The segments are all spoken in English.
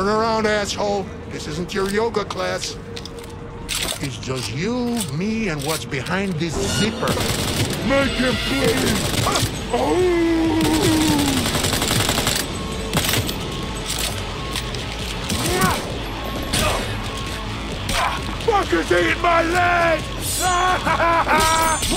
Turn around, asshole. This isn't your yoga class. It's just you, me, and what's behind this zipper. Make him please! Oh! Fuckers eating my leg!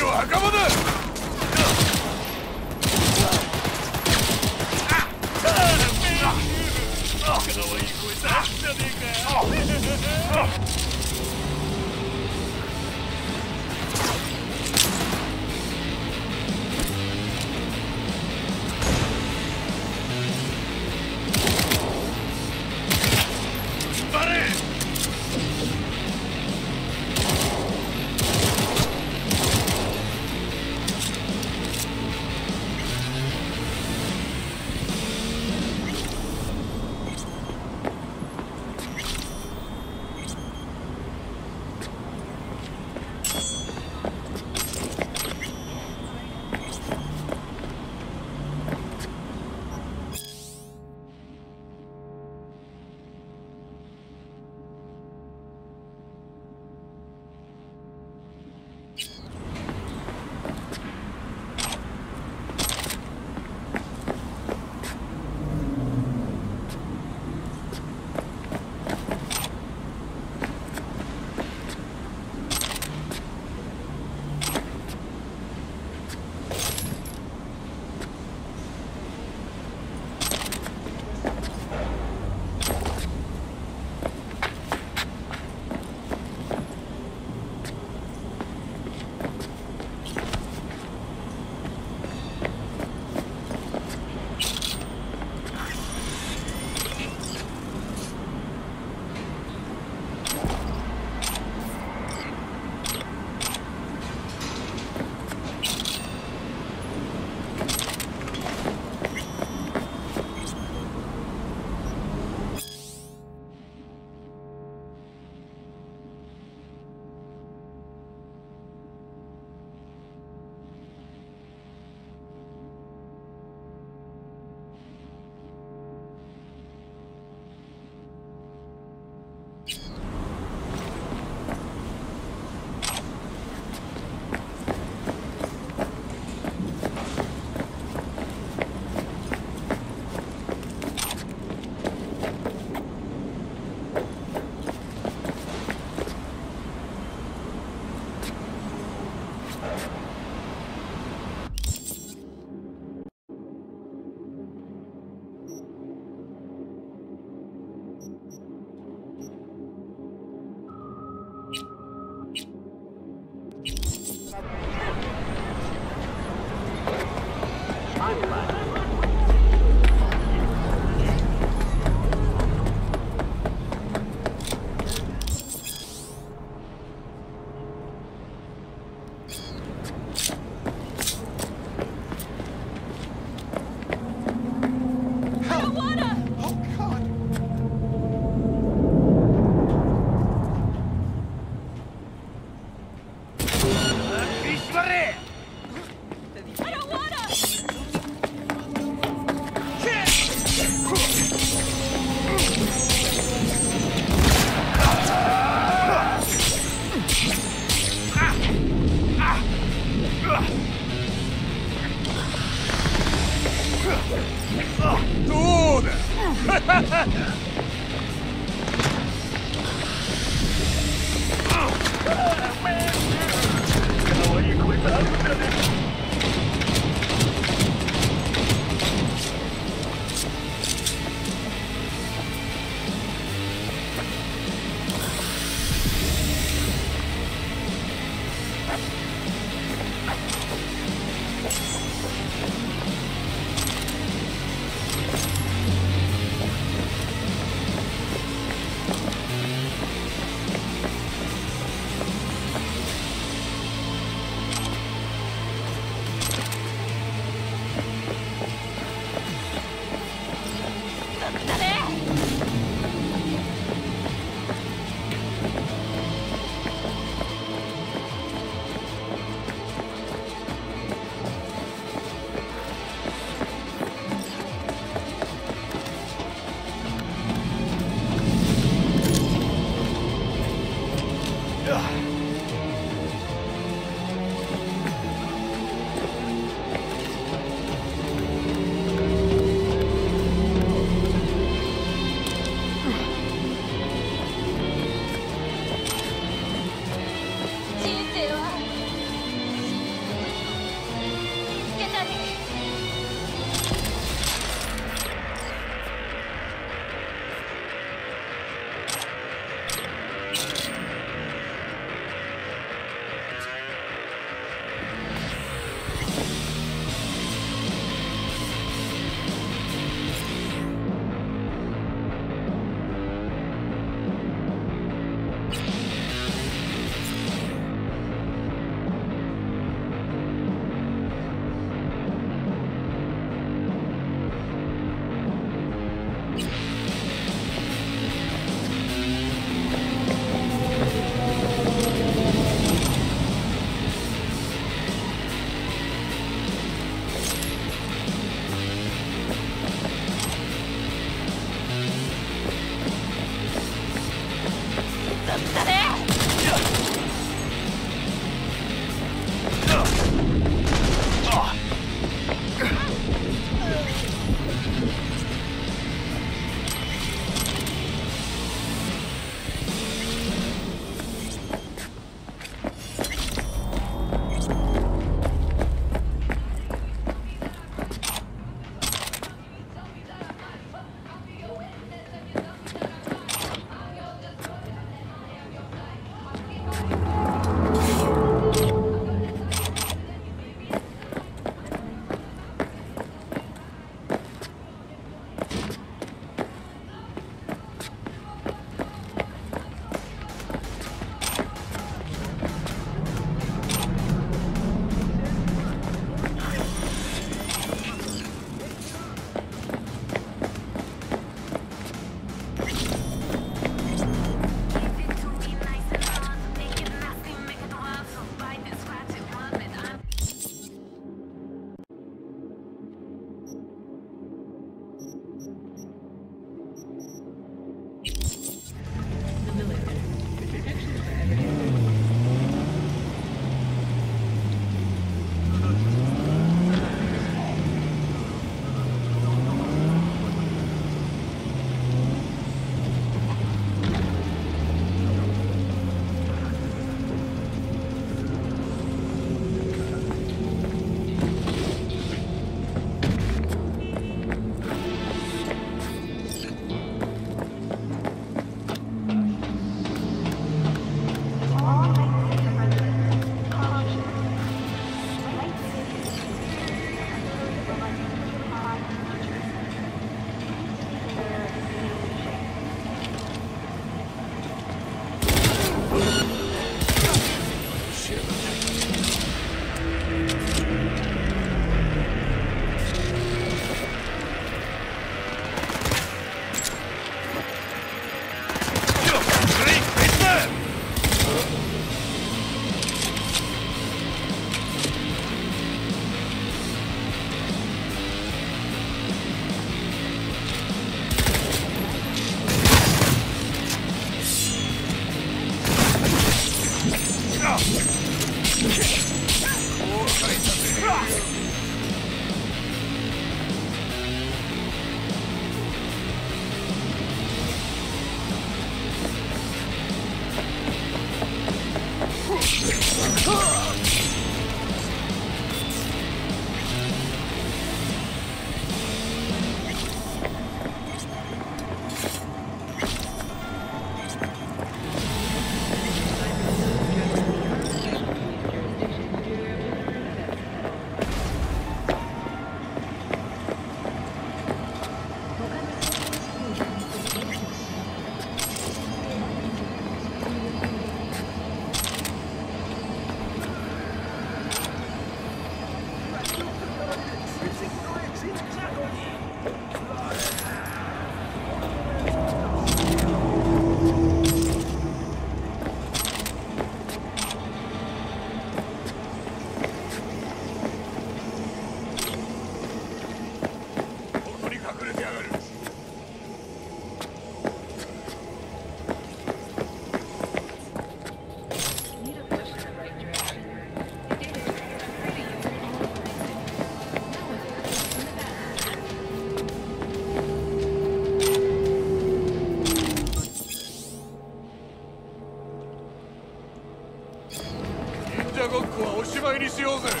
しようぜ。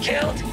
Killed?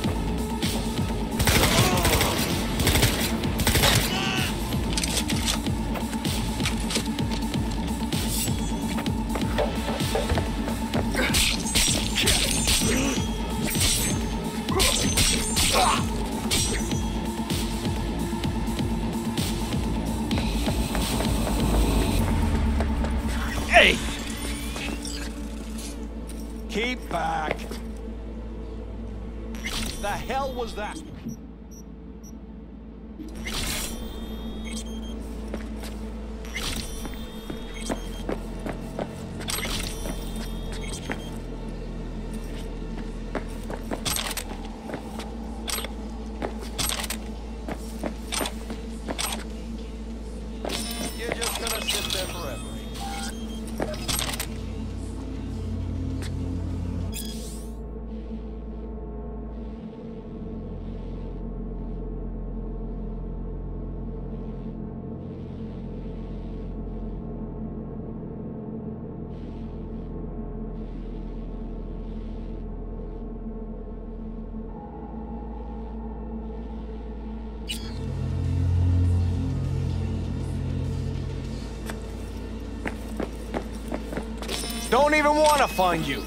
Don't even want to find you.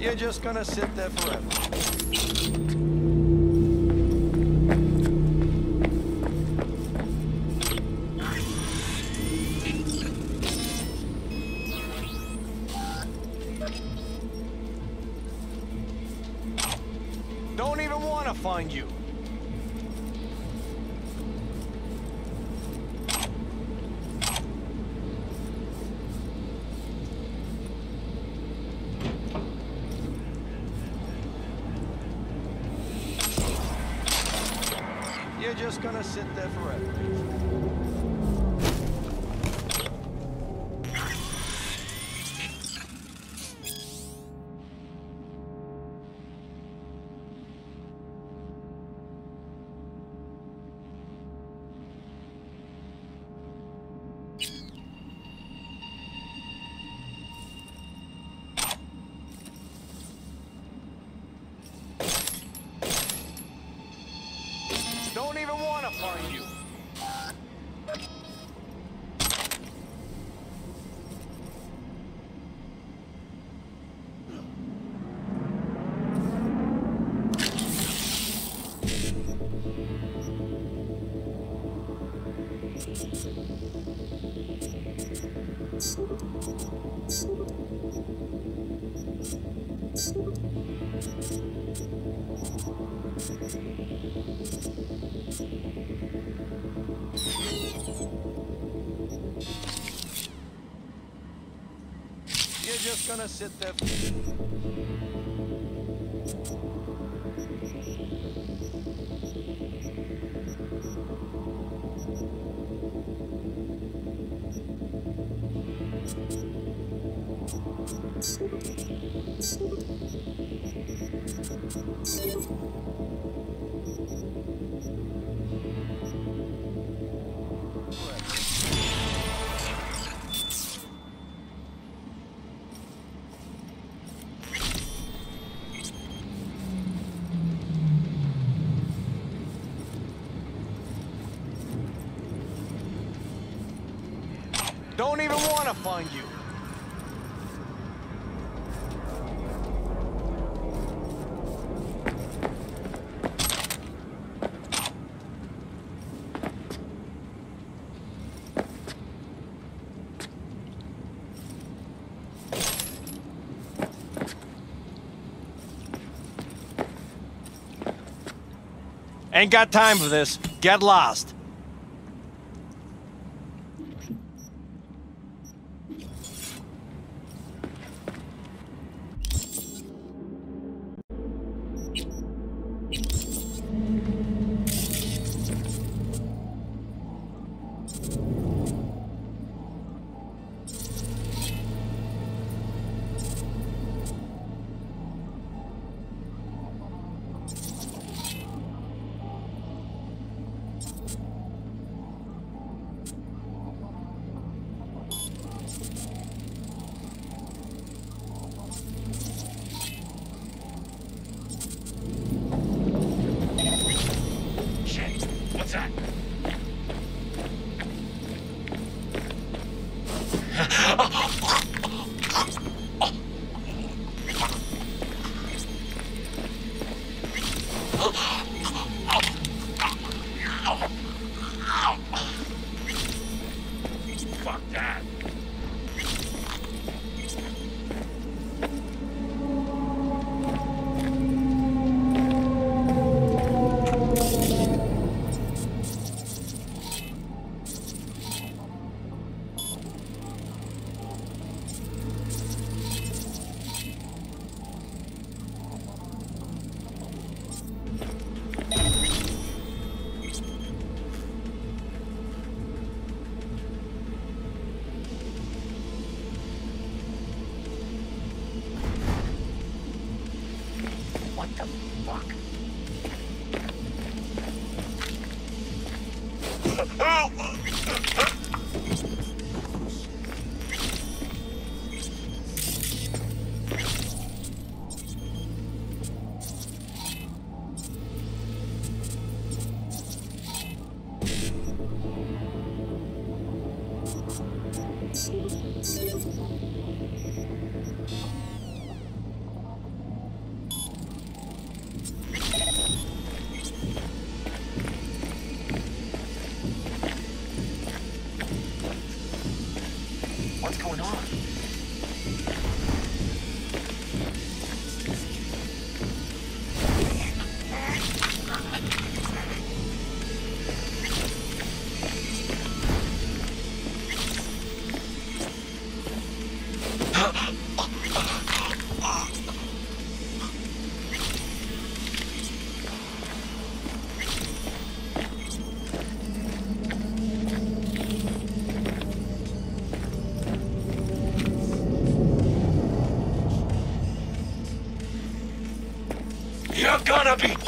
You're just gonna sit there forever. Sit there. To find you. Ain't got time for this. Get lost.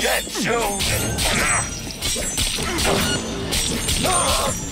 Gonna be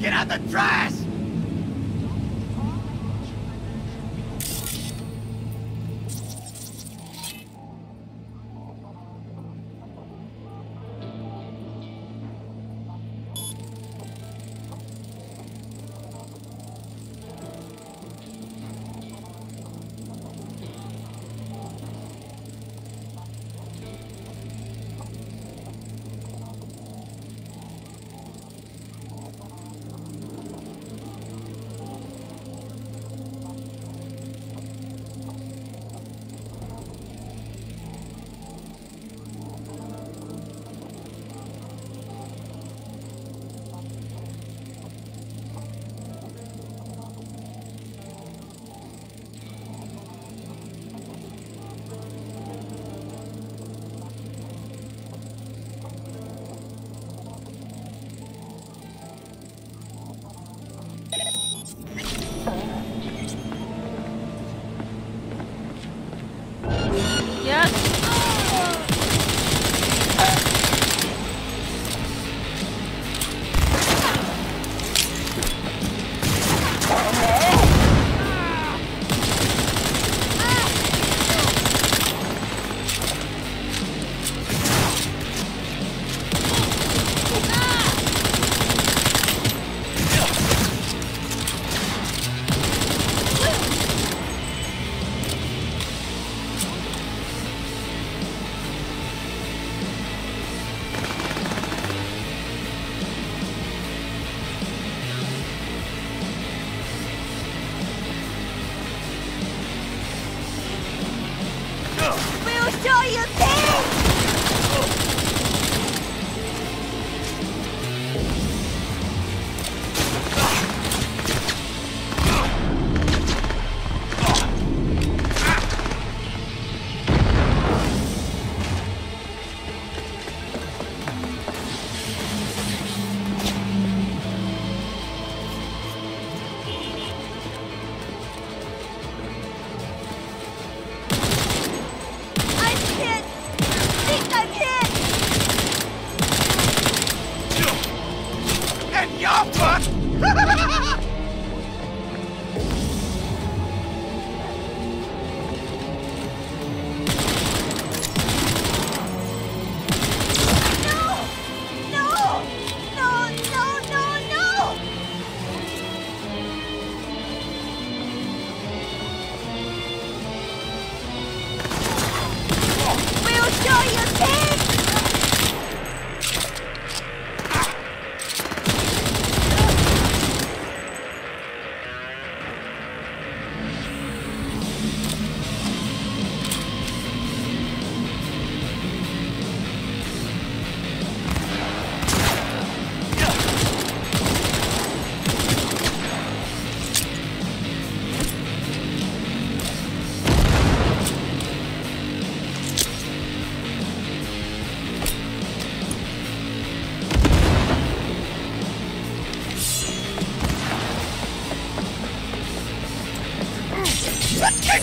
It out the trash!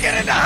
Get into high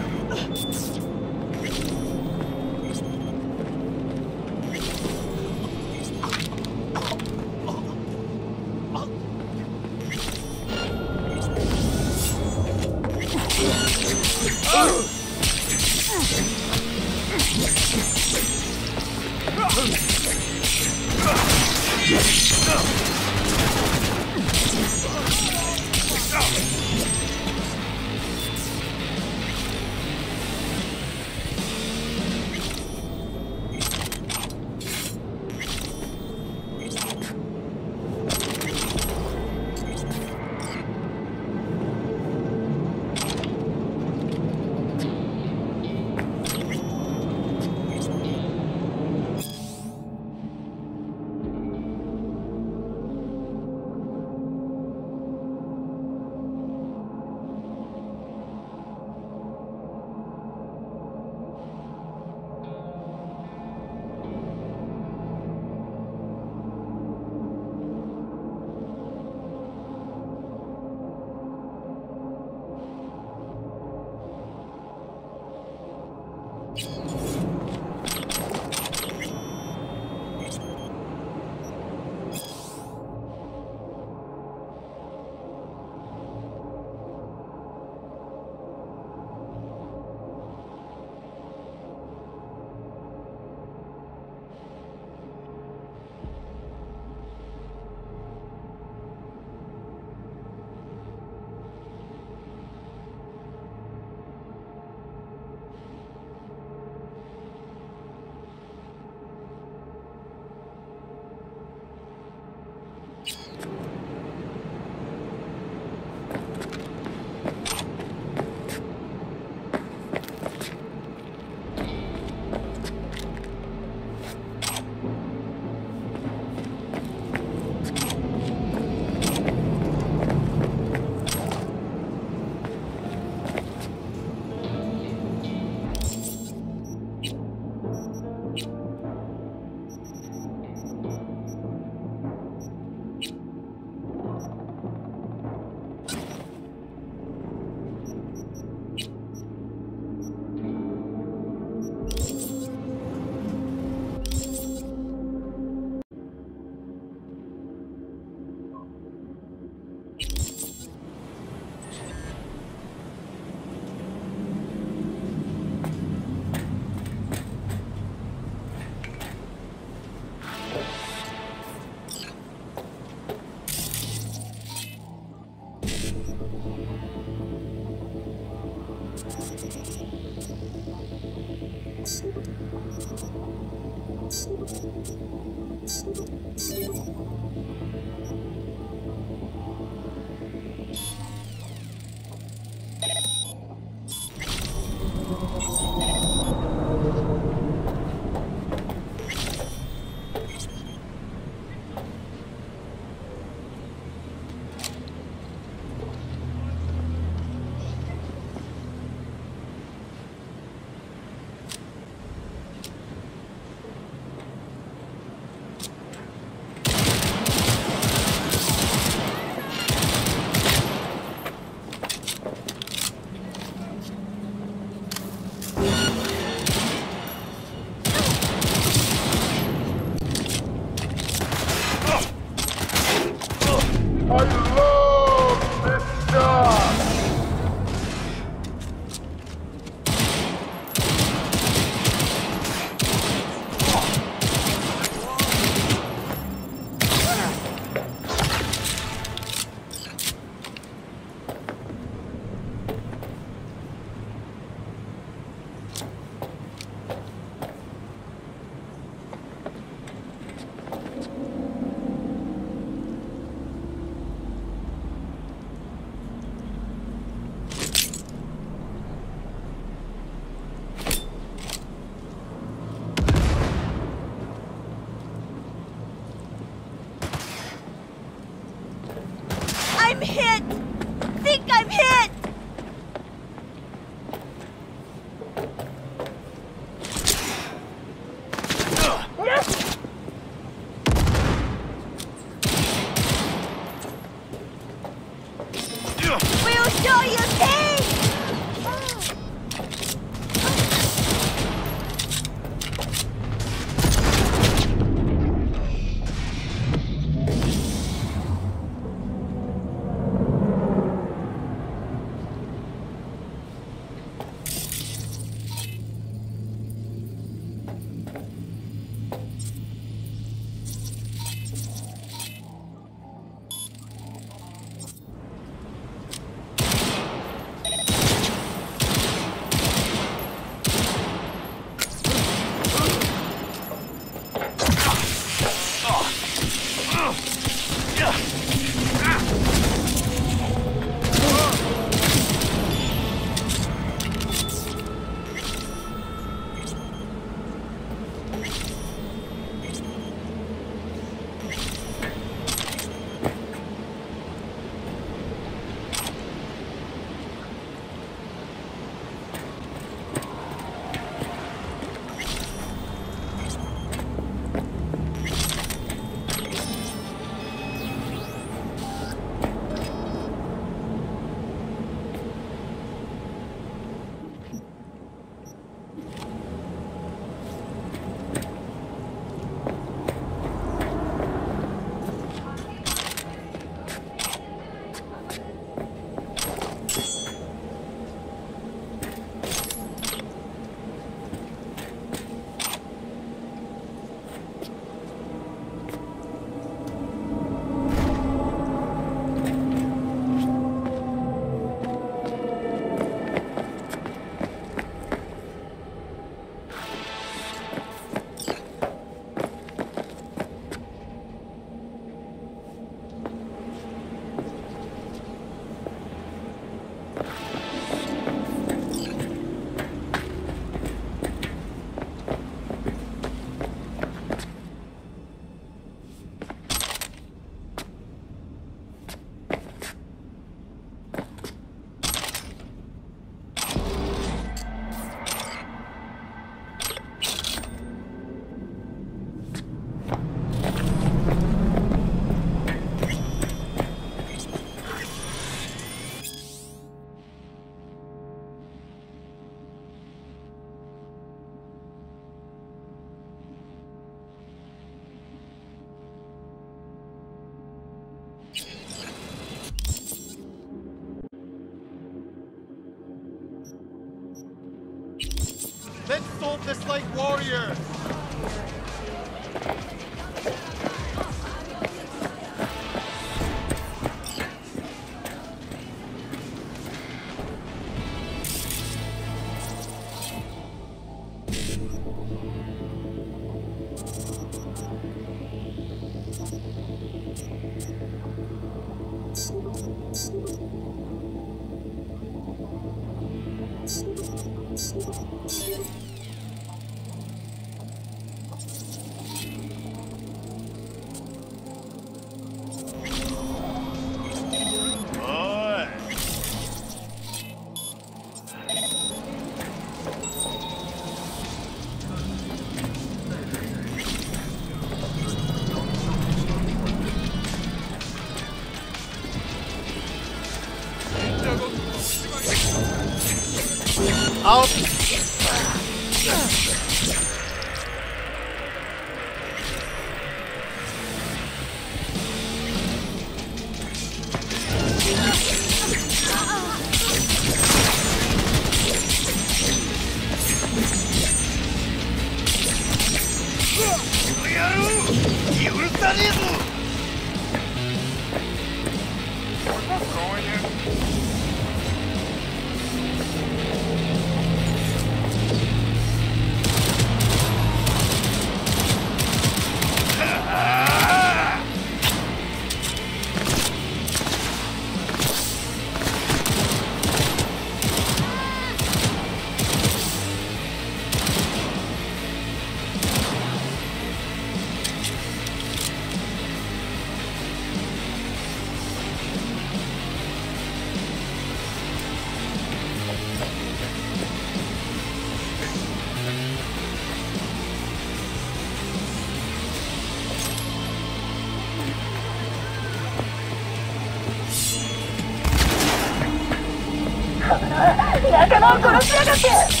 間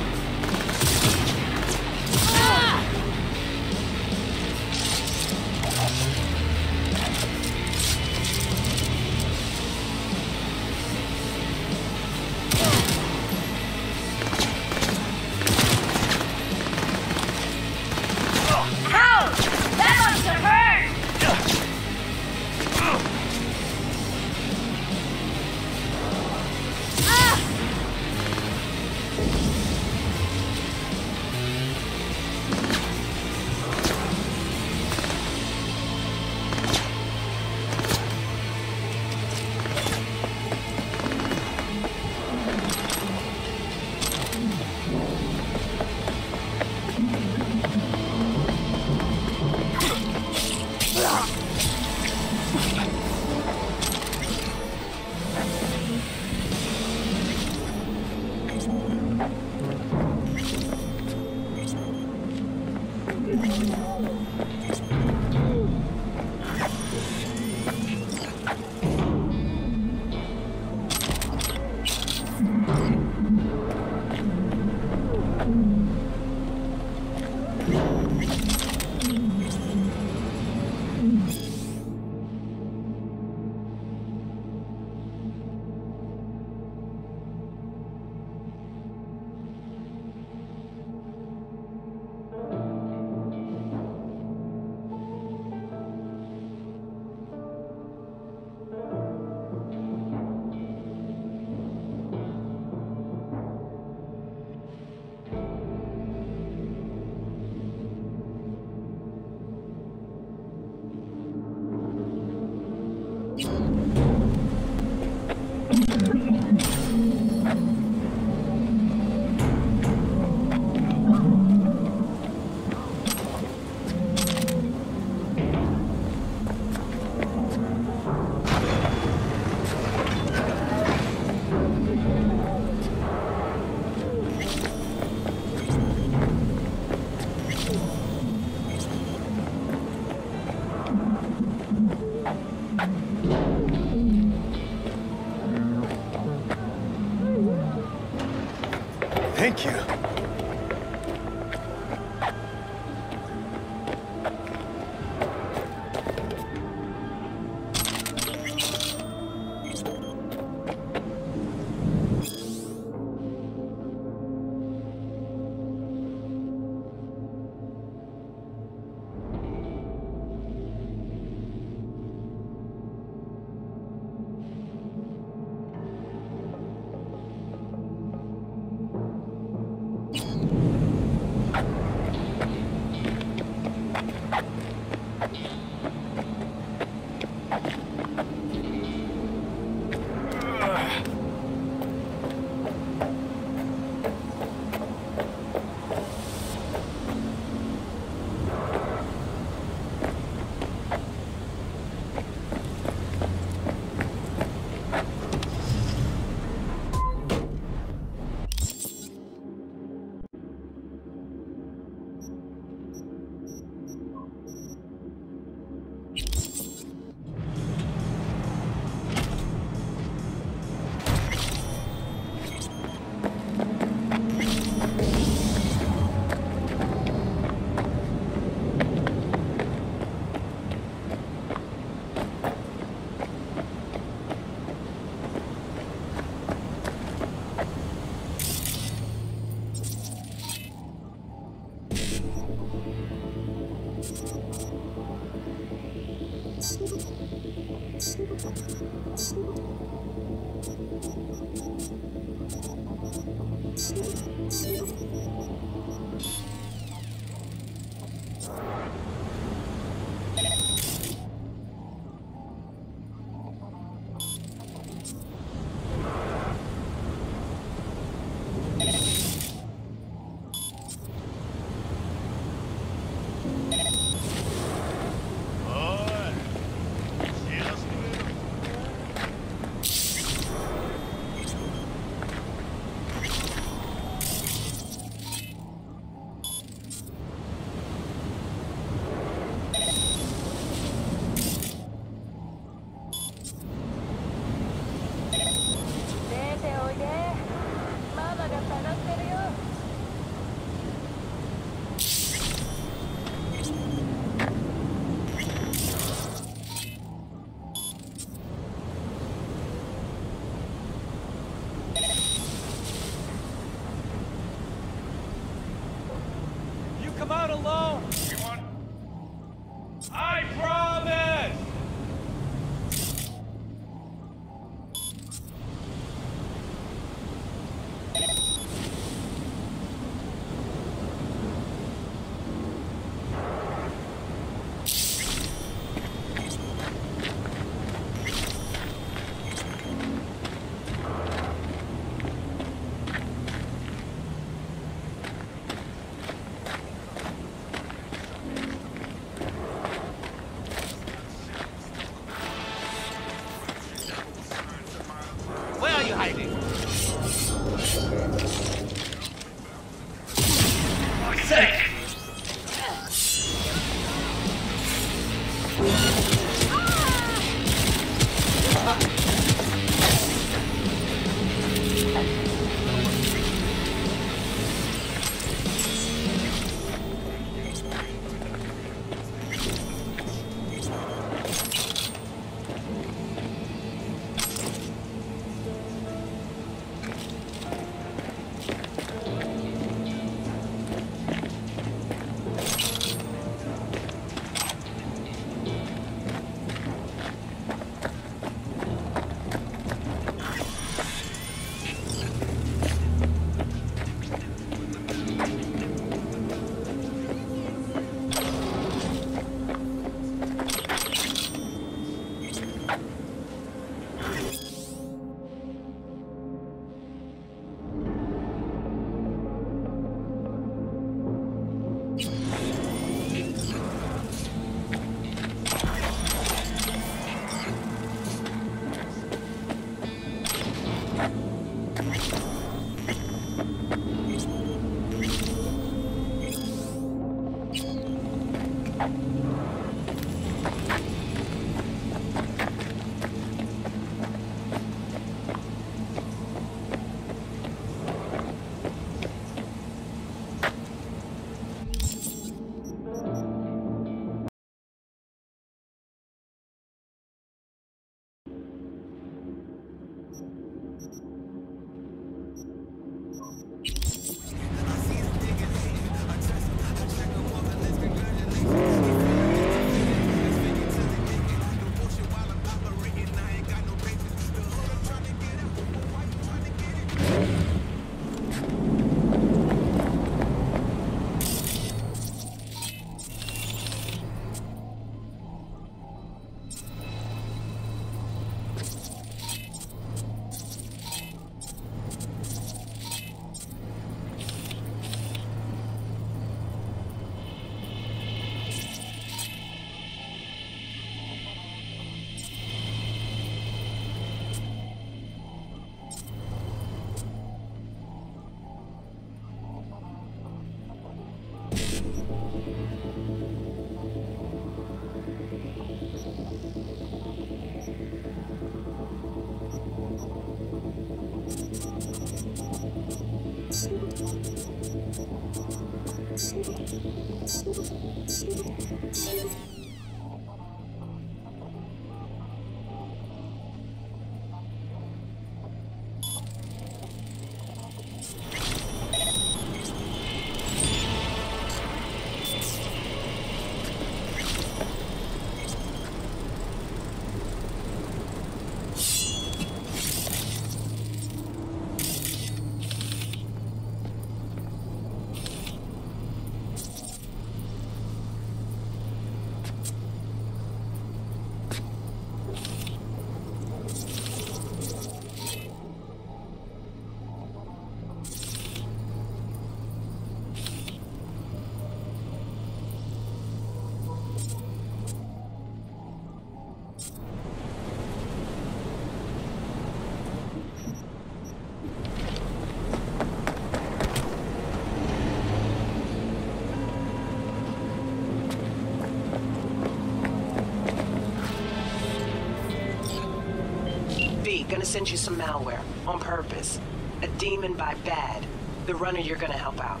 gonna send you some malware, on purpose. A daemon by bad, the runner you're gonna help out.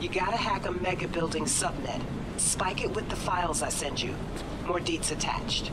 You gotta hack a mega building subnet. Spike it with the files I send you. More deets attached.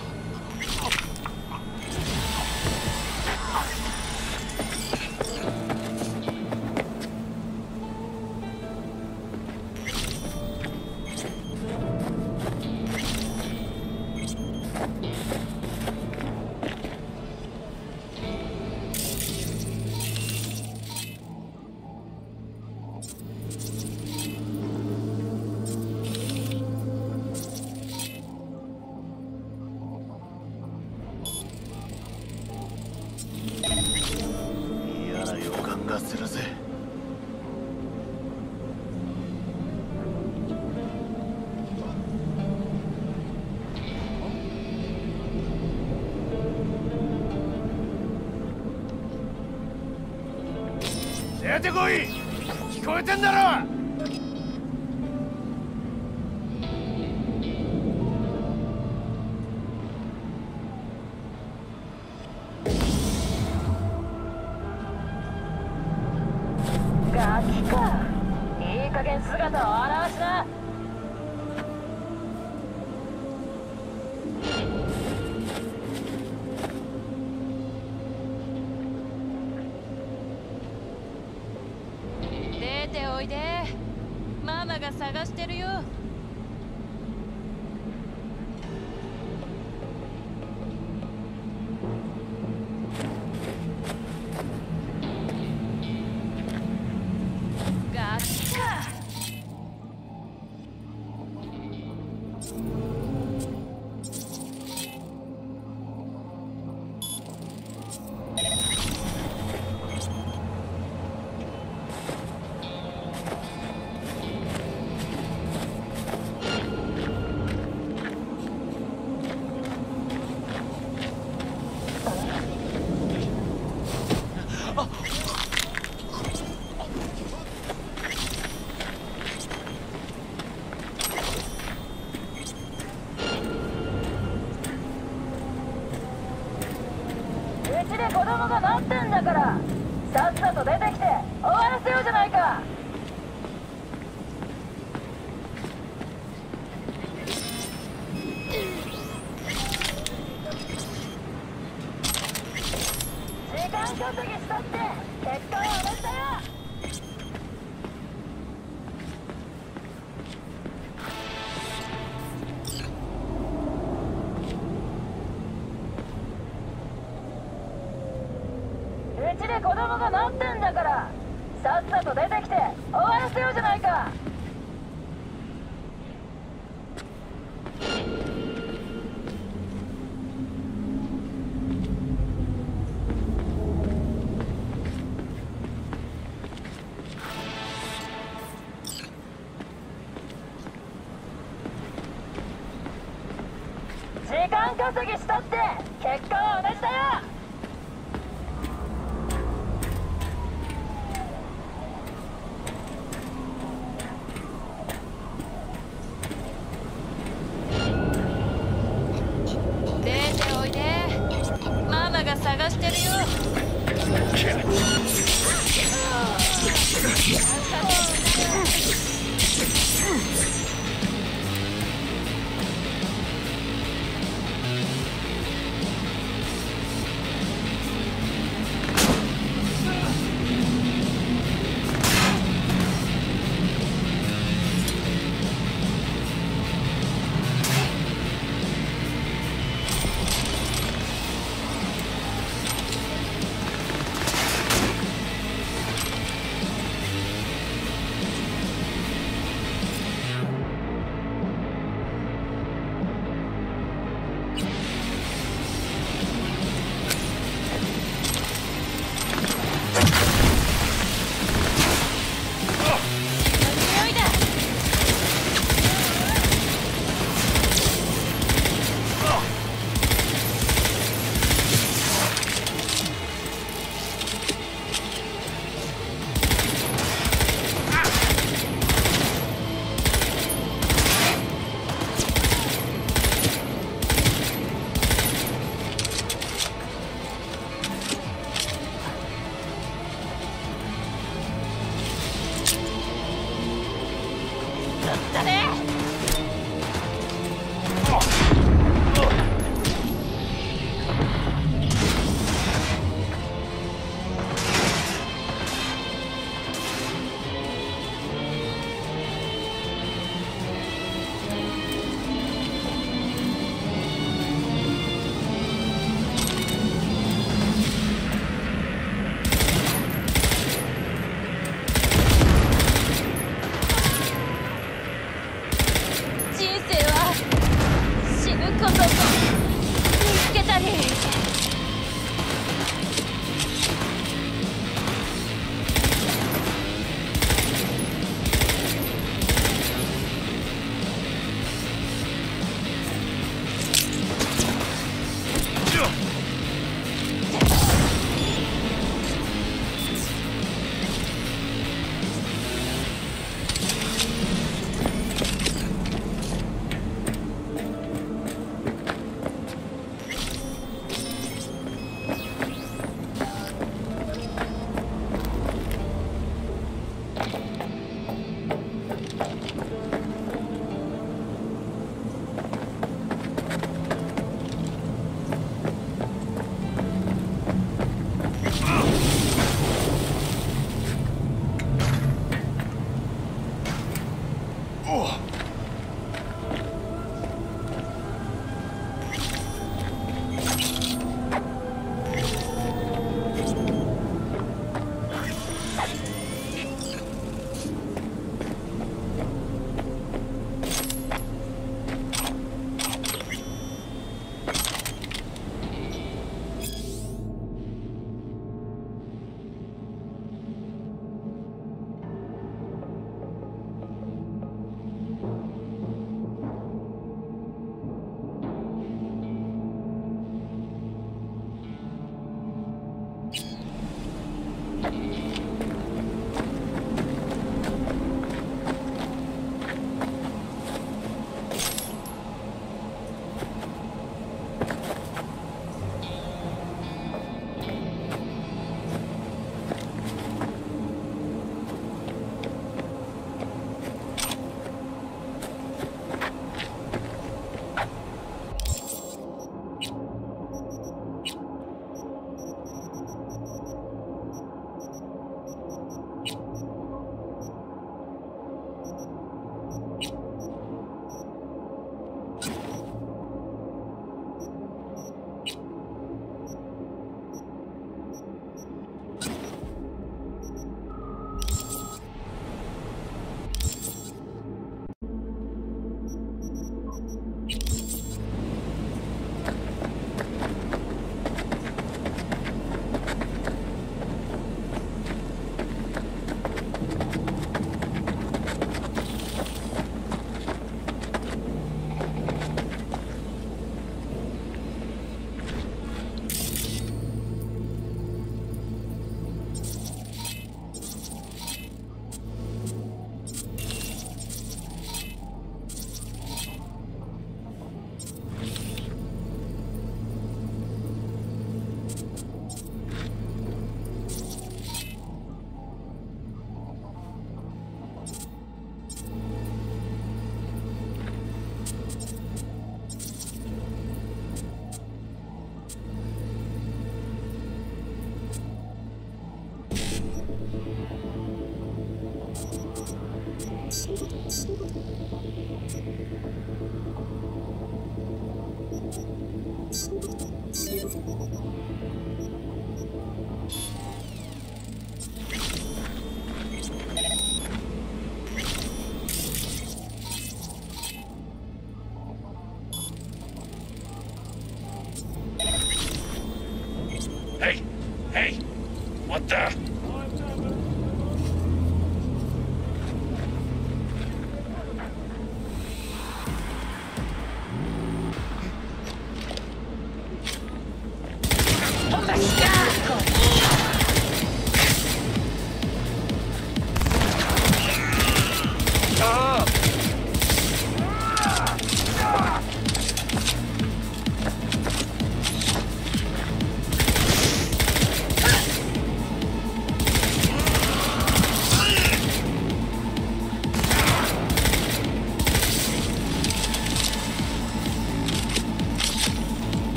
てこい。聞こえてんだろ。騒ぎしたって。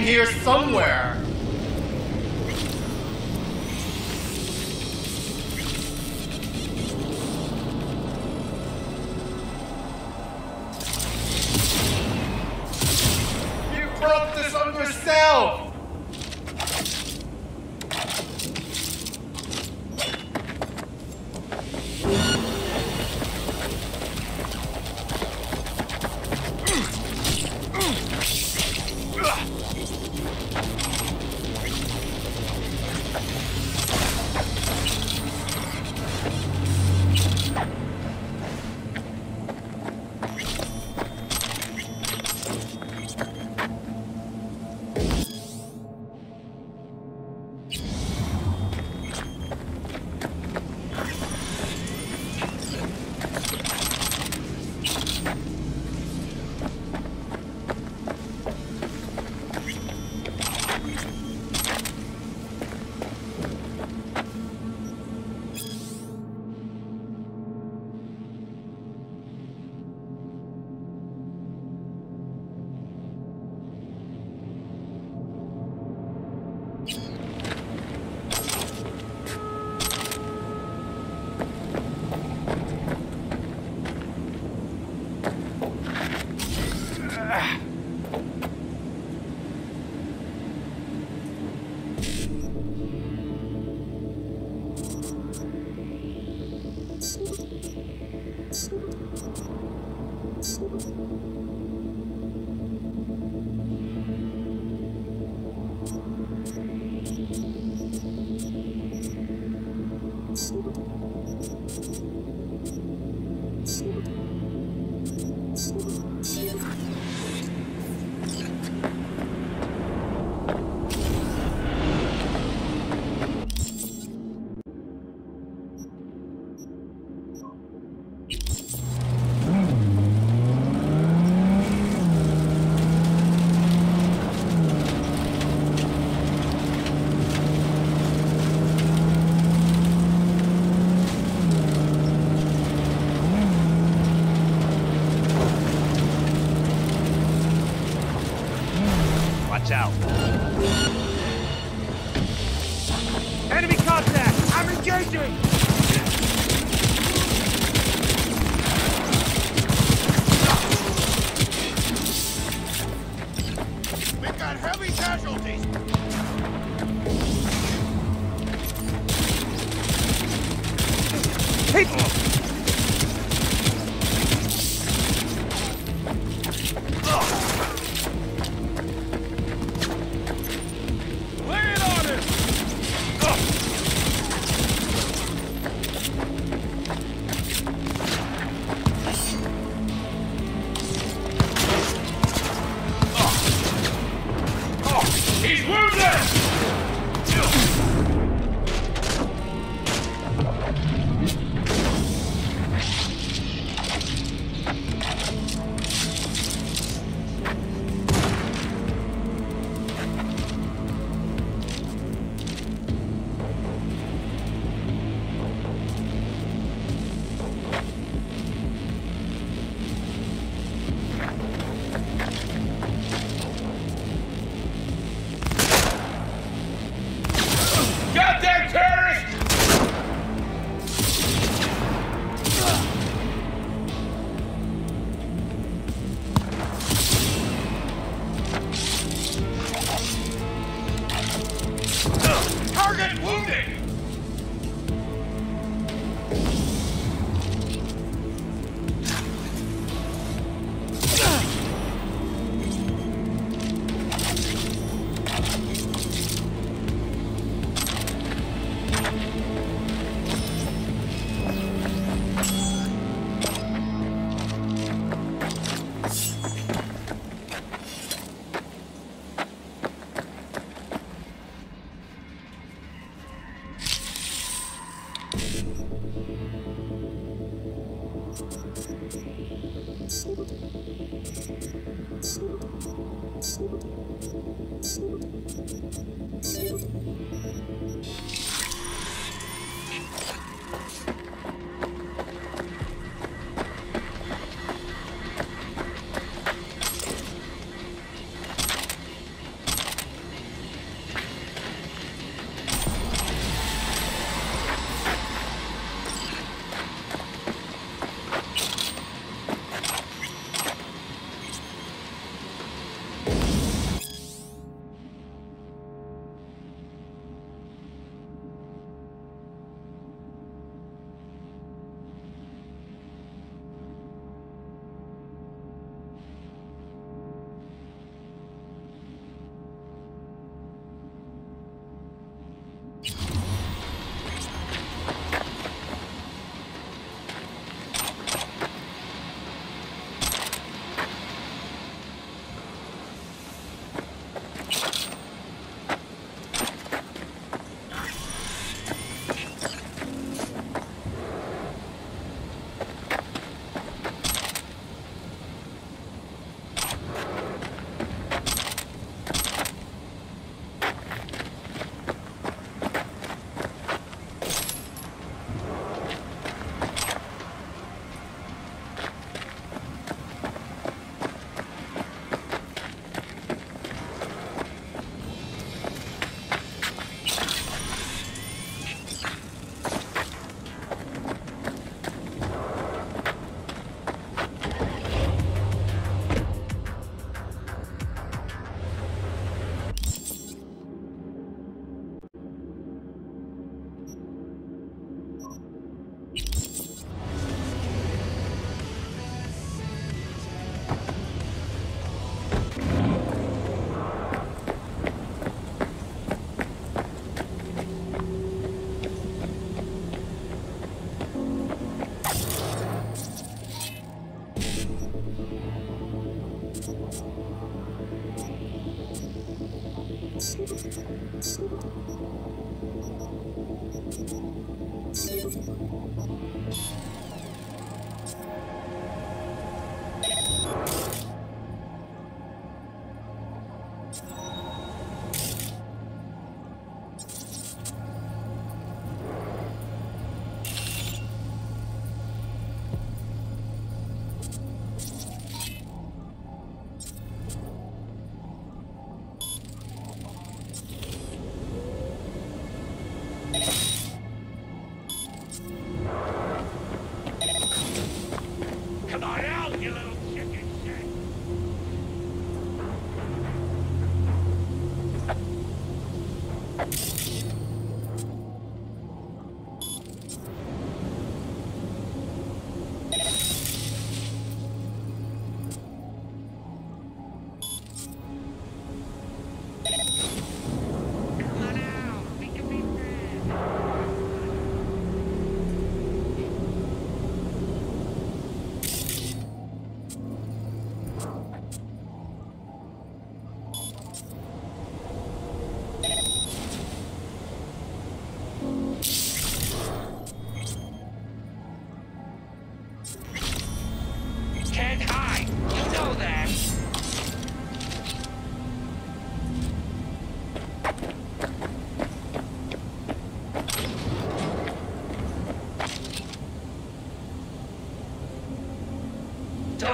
In here somewhere.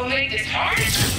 make this hard?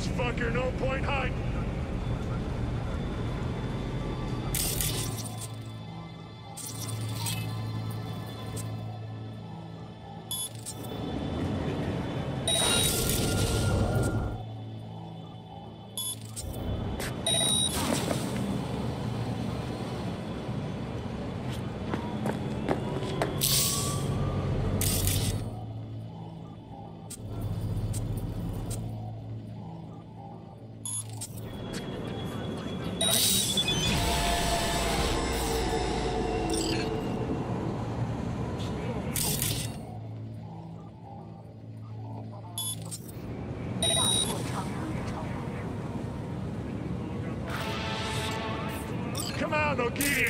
Ass fucker, no point hiding. Piano geek!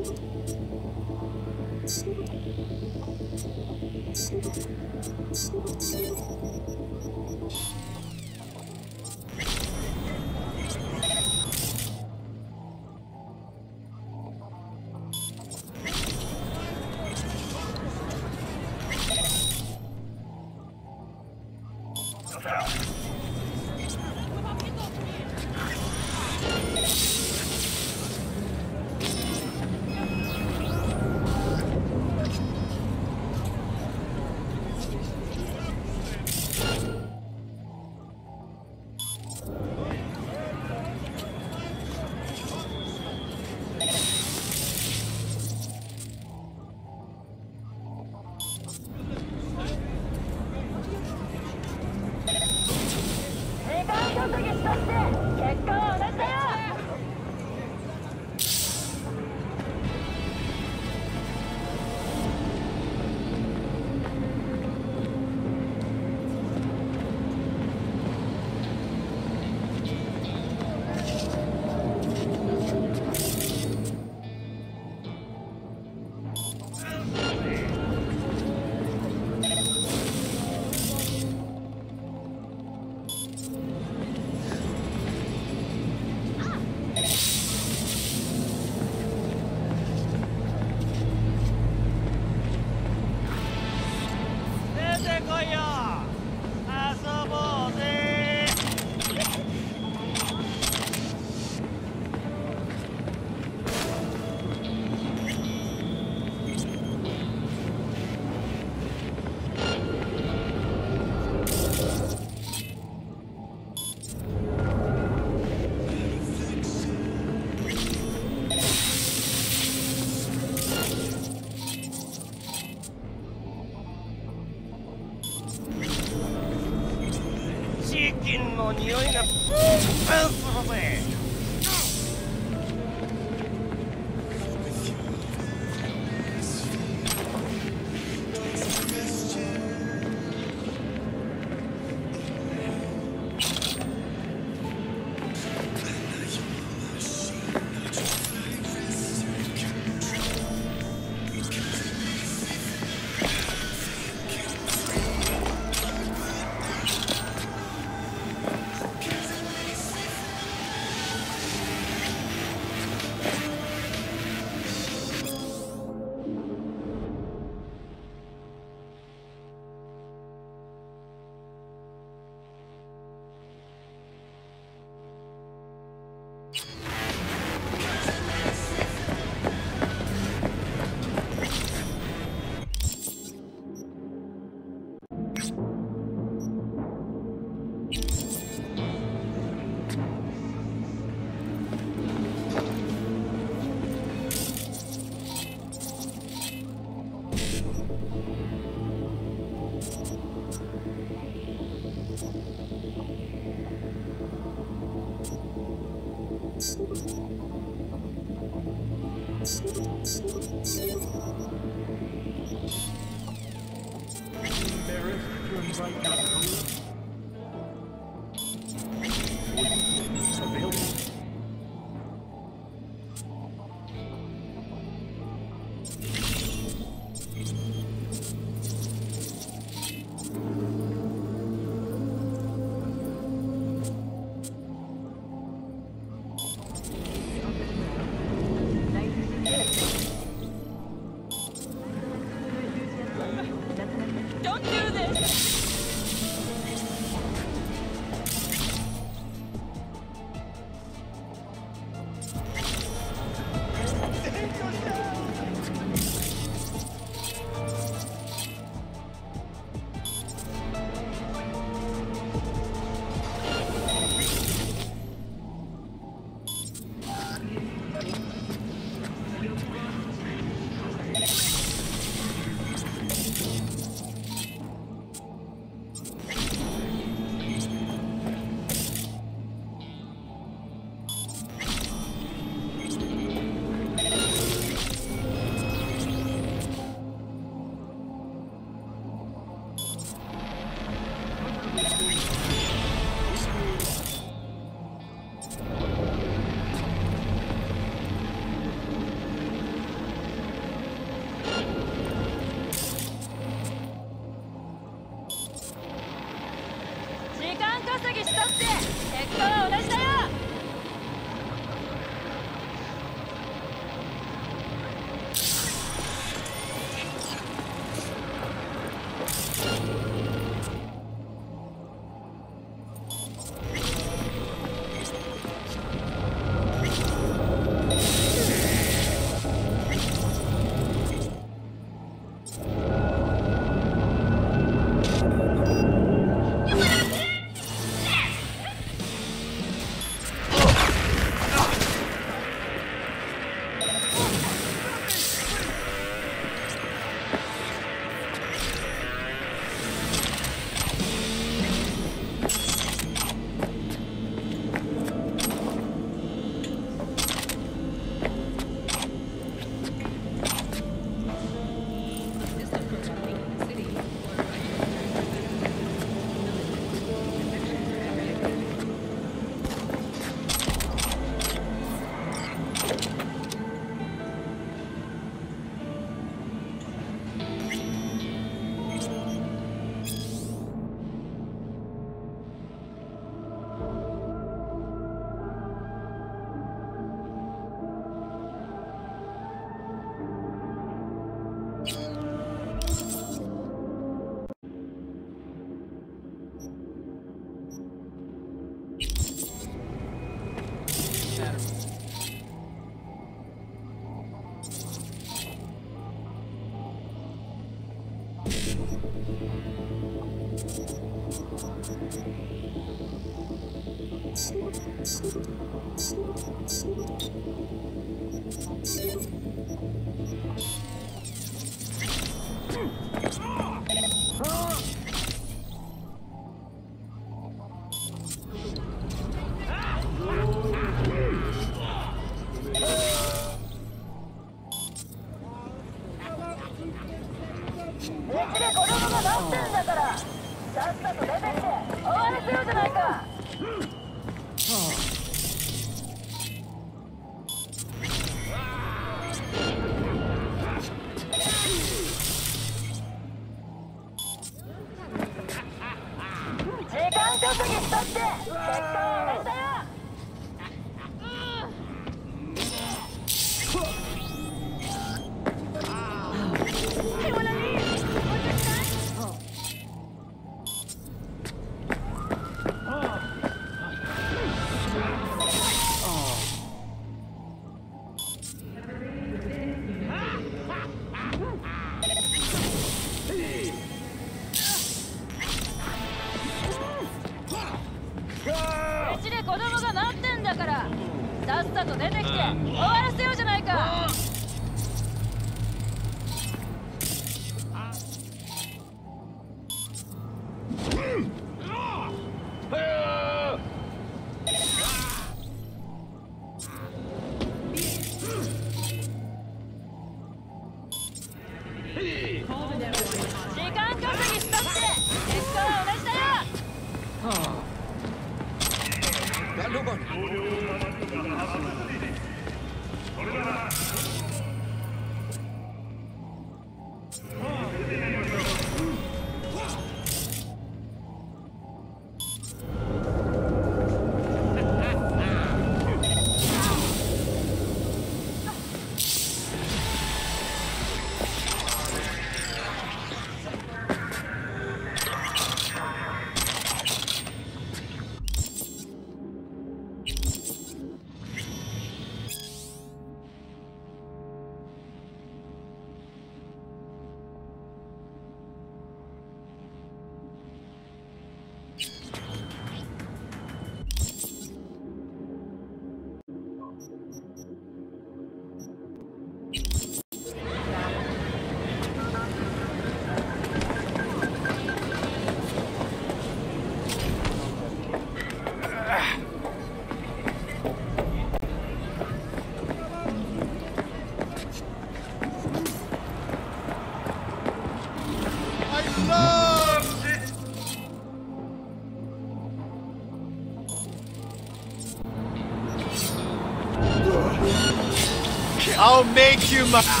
You my.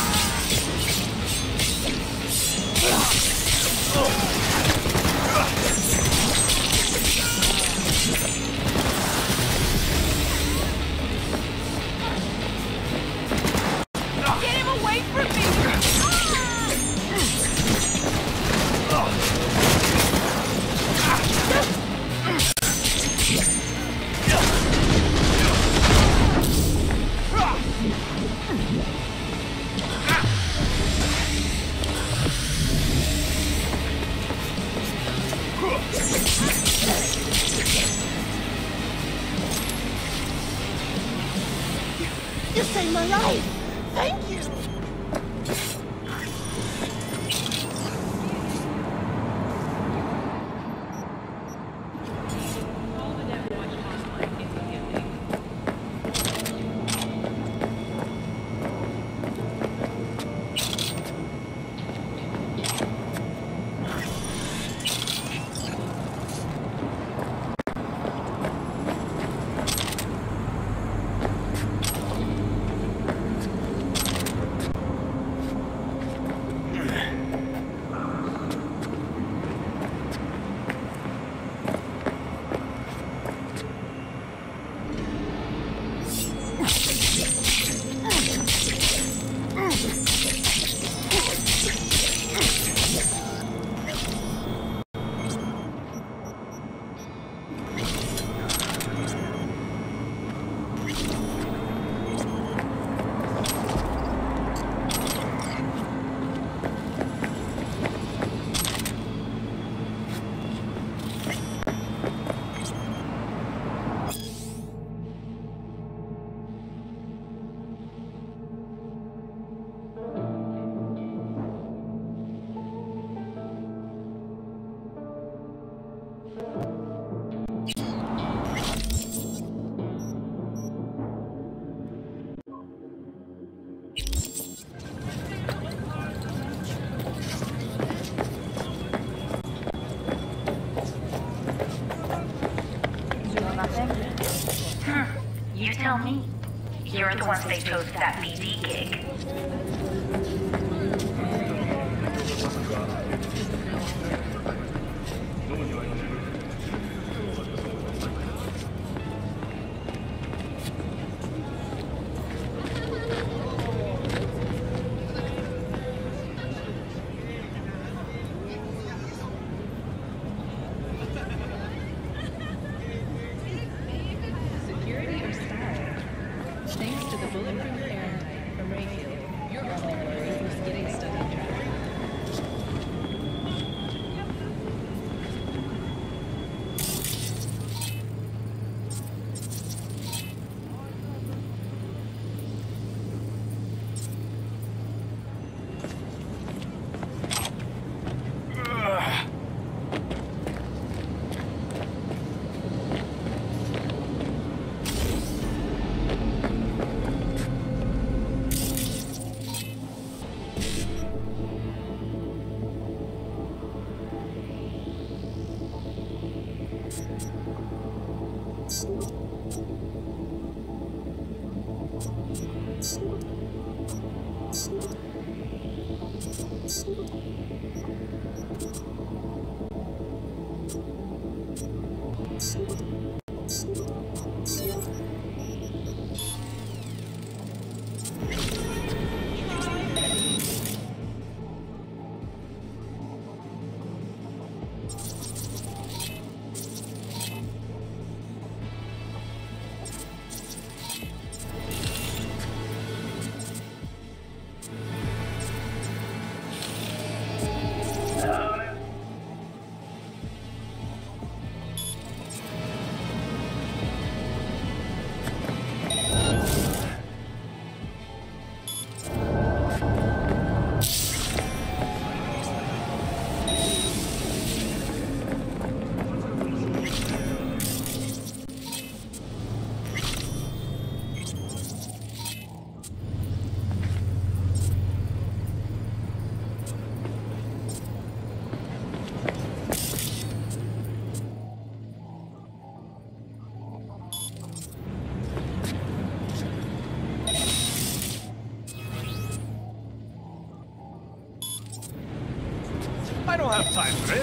Time for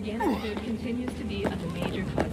Organic food continues to be a major cause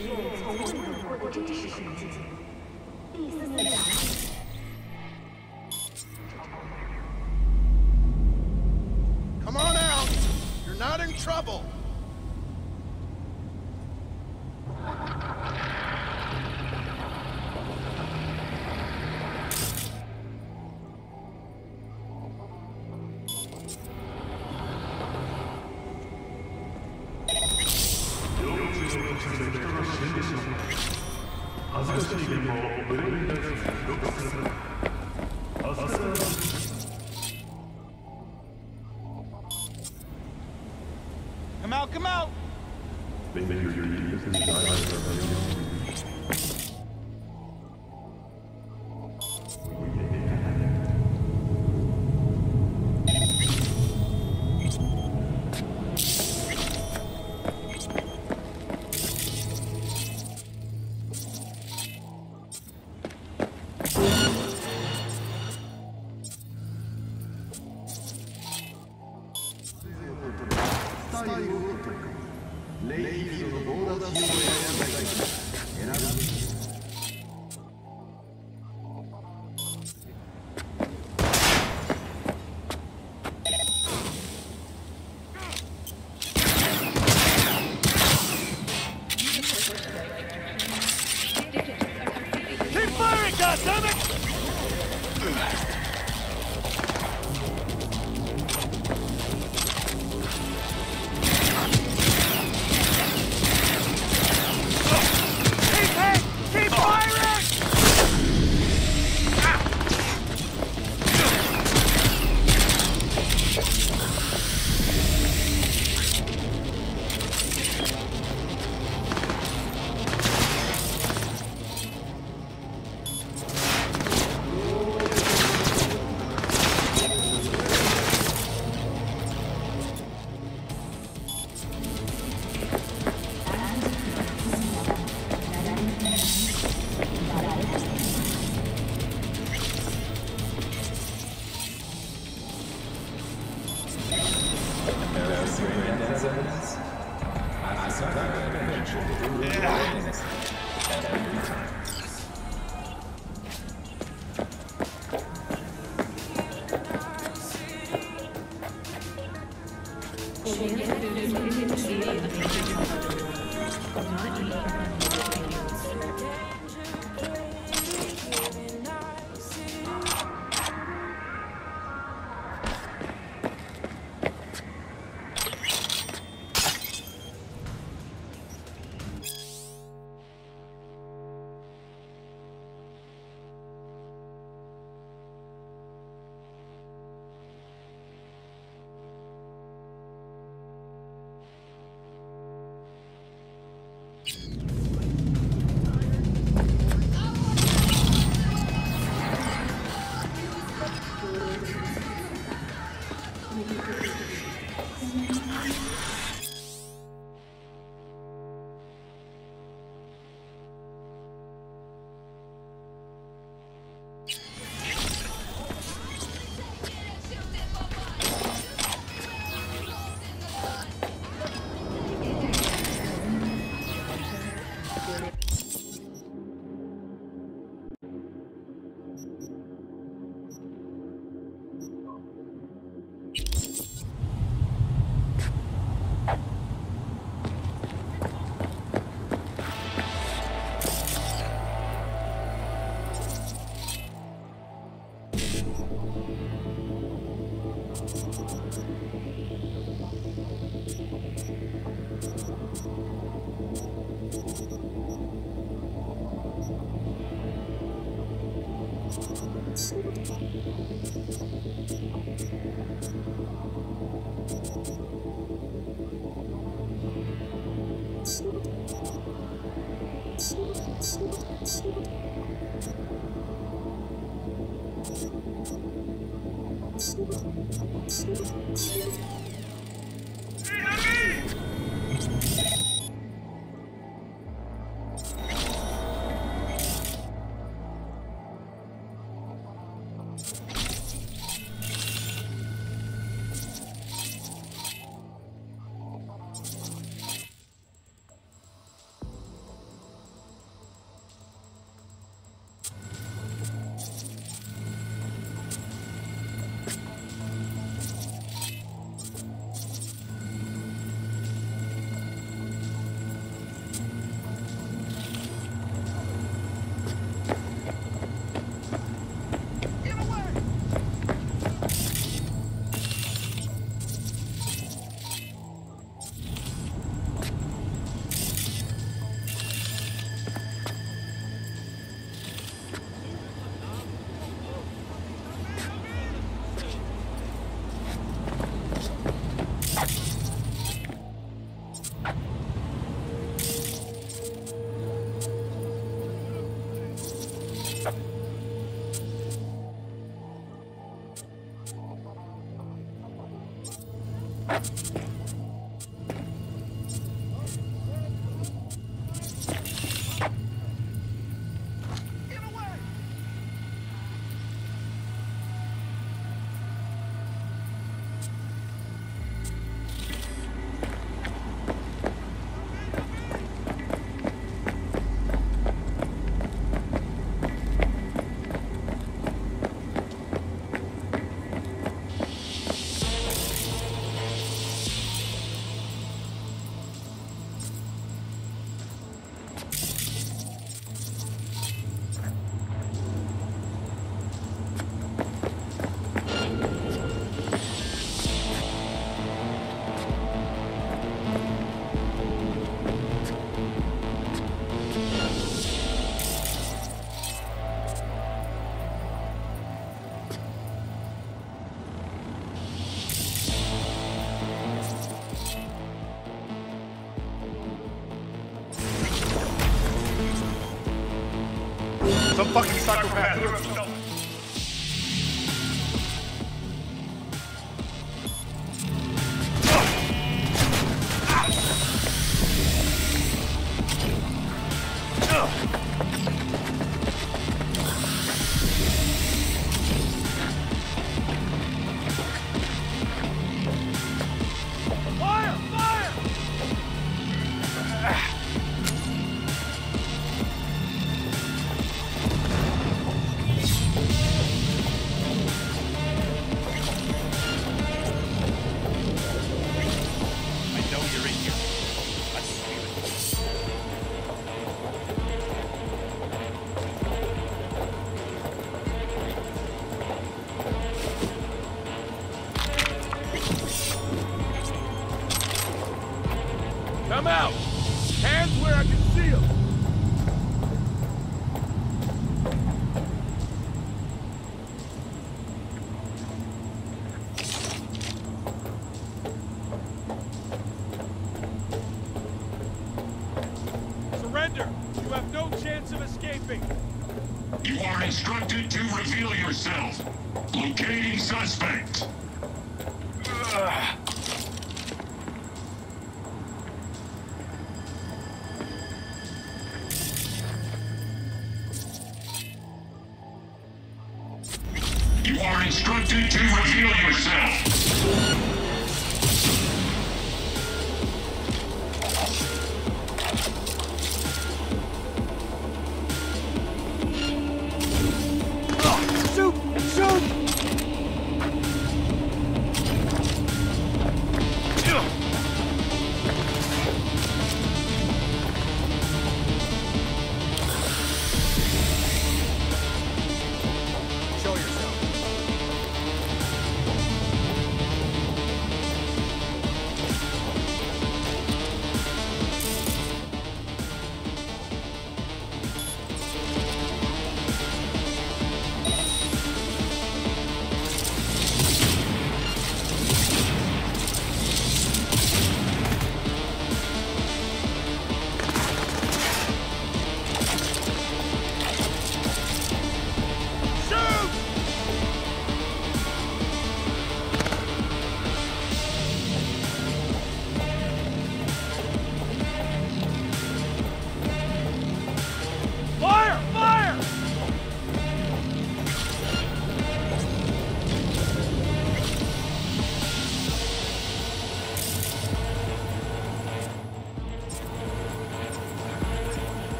一个从未有过的真实世界 Thank you. Some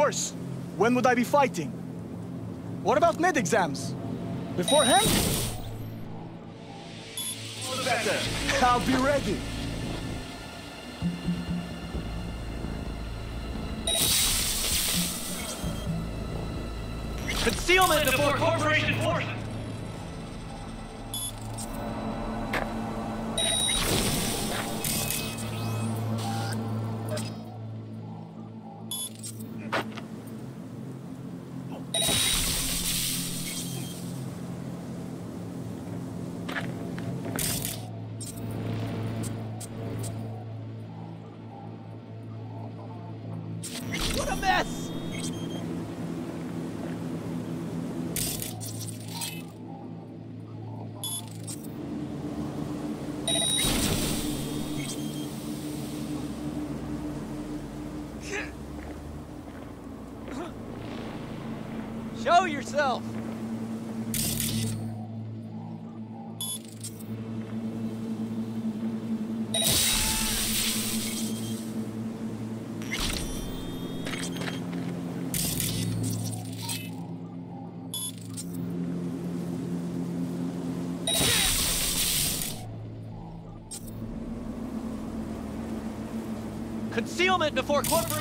course. When would I be fighting? What about med exams? Beforehand? better. I'll be ready. Concealment before corporation Concealment before corporation.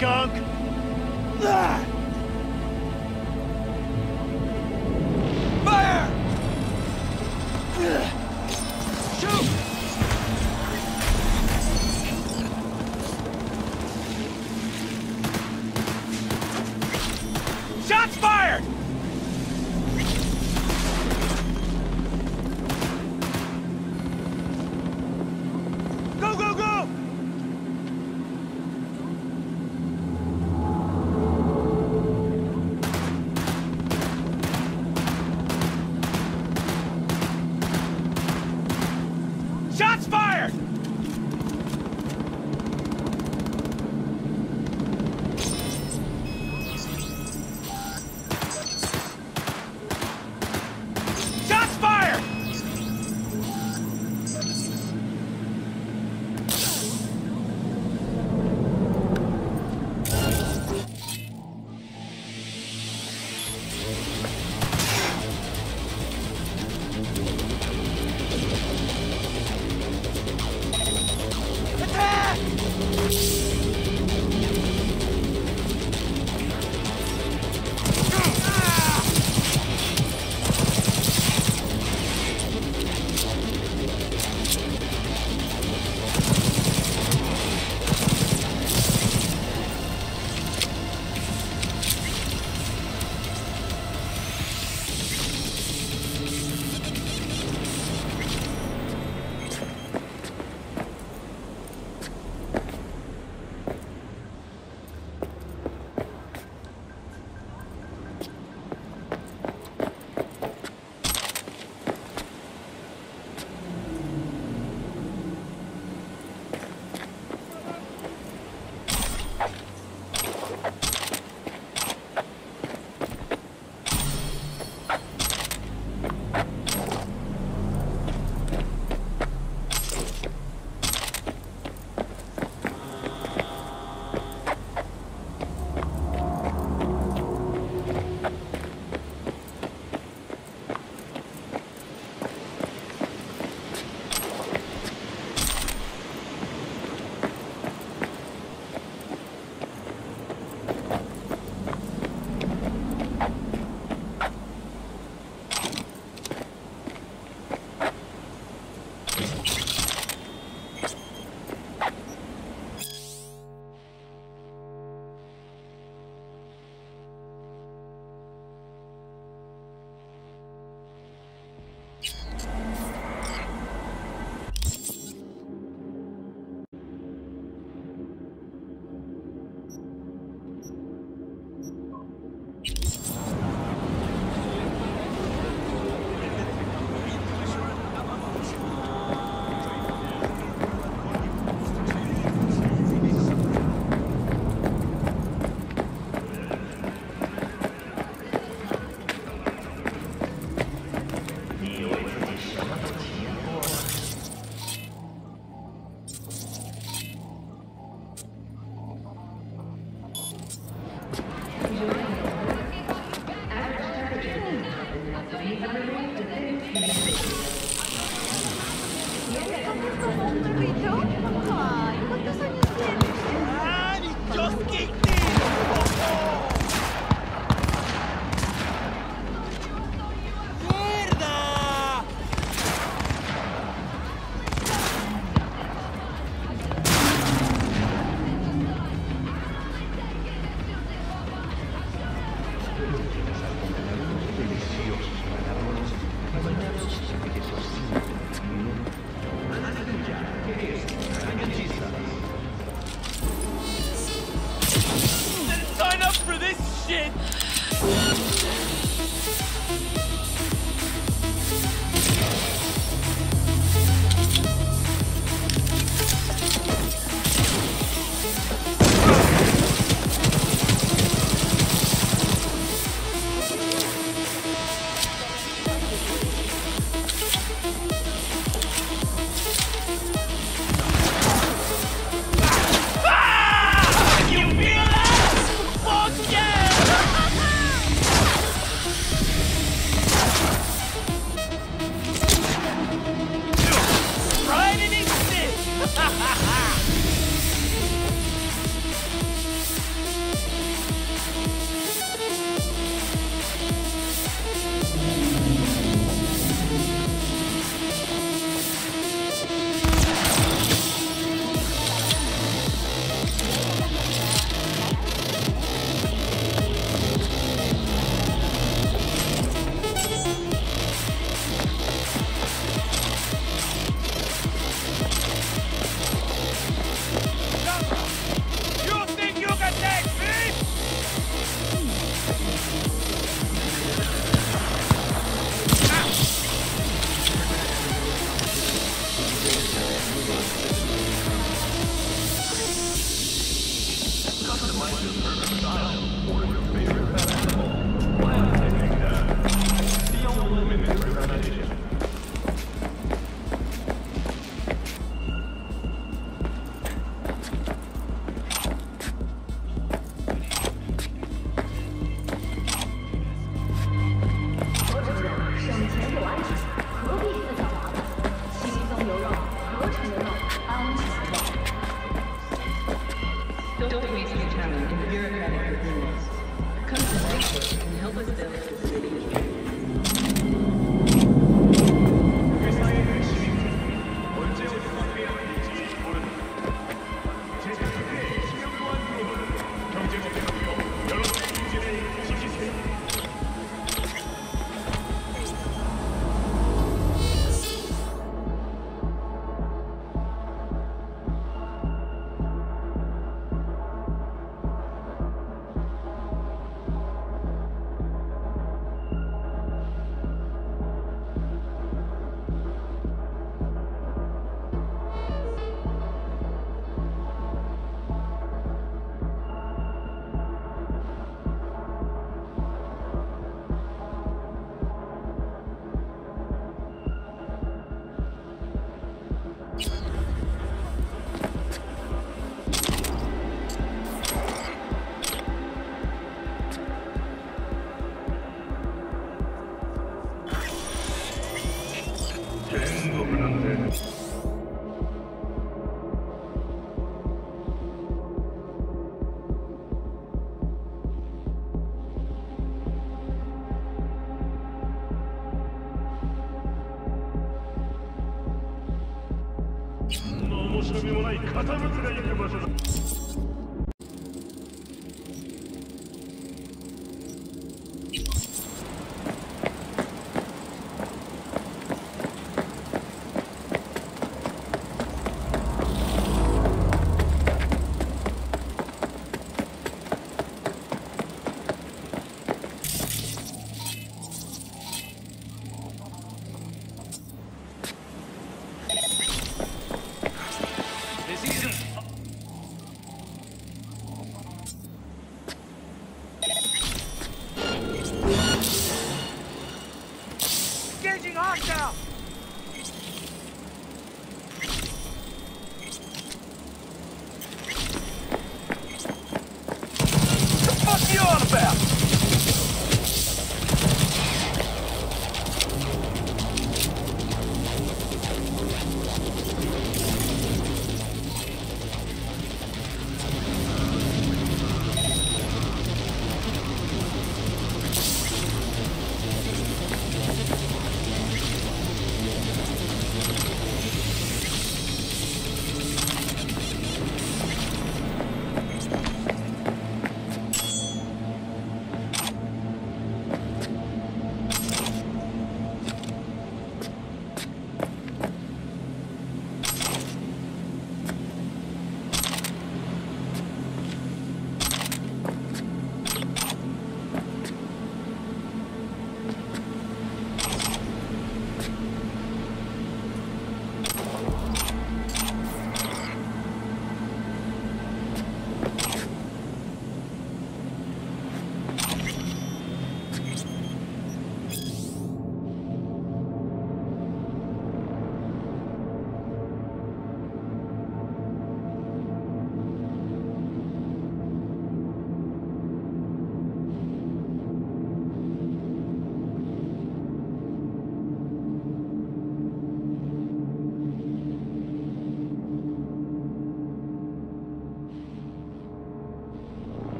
Fucking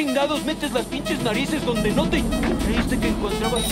chingados metes las pinches narices donde no te creíste que encontrabas?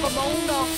Paco go.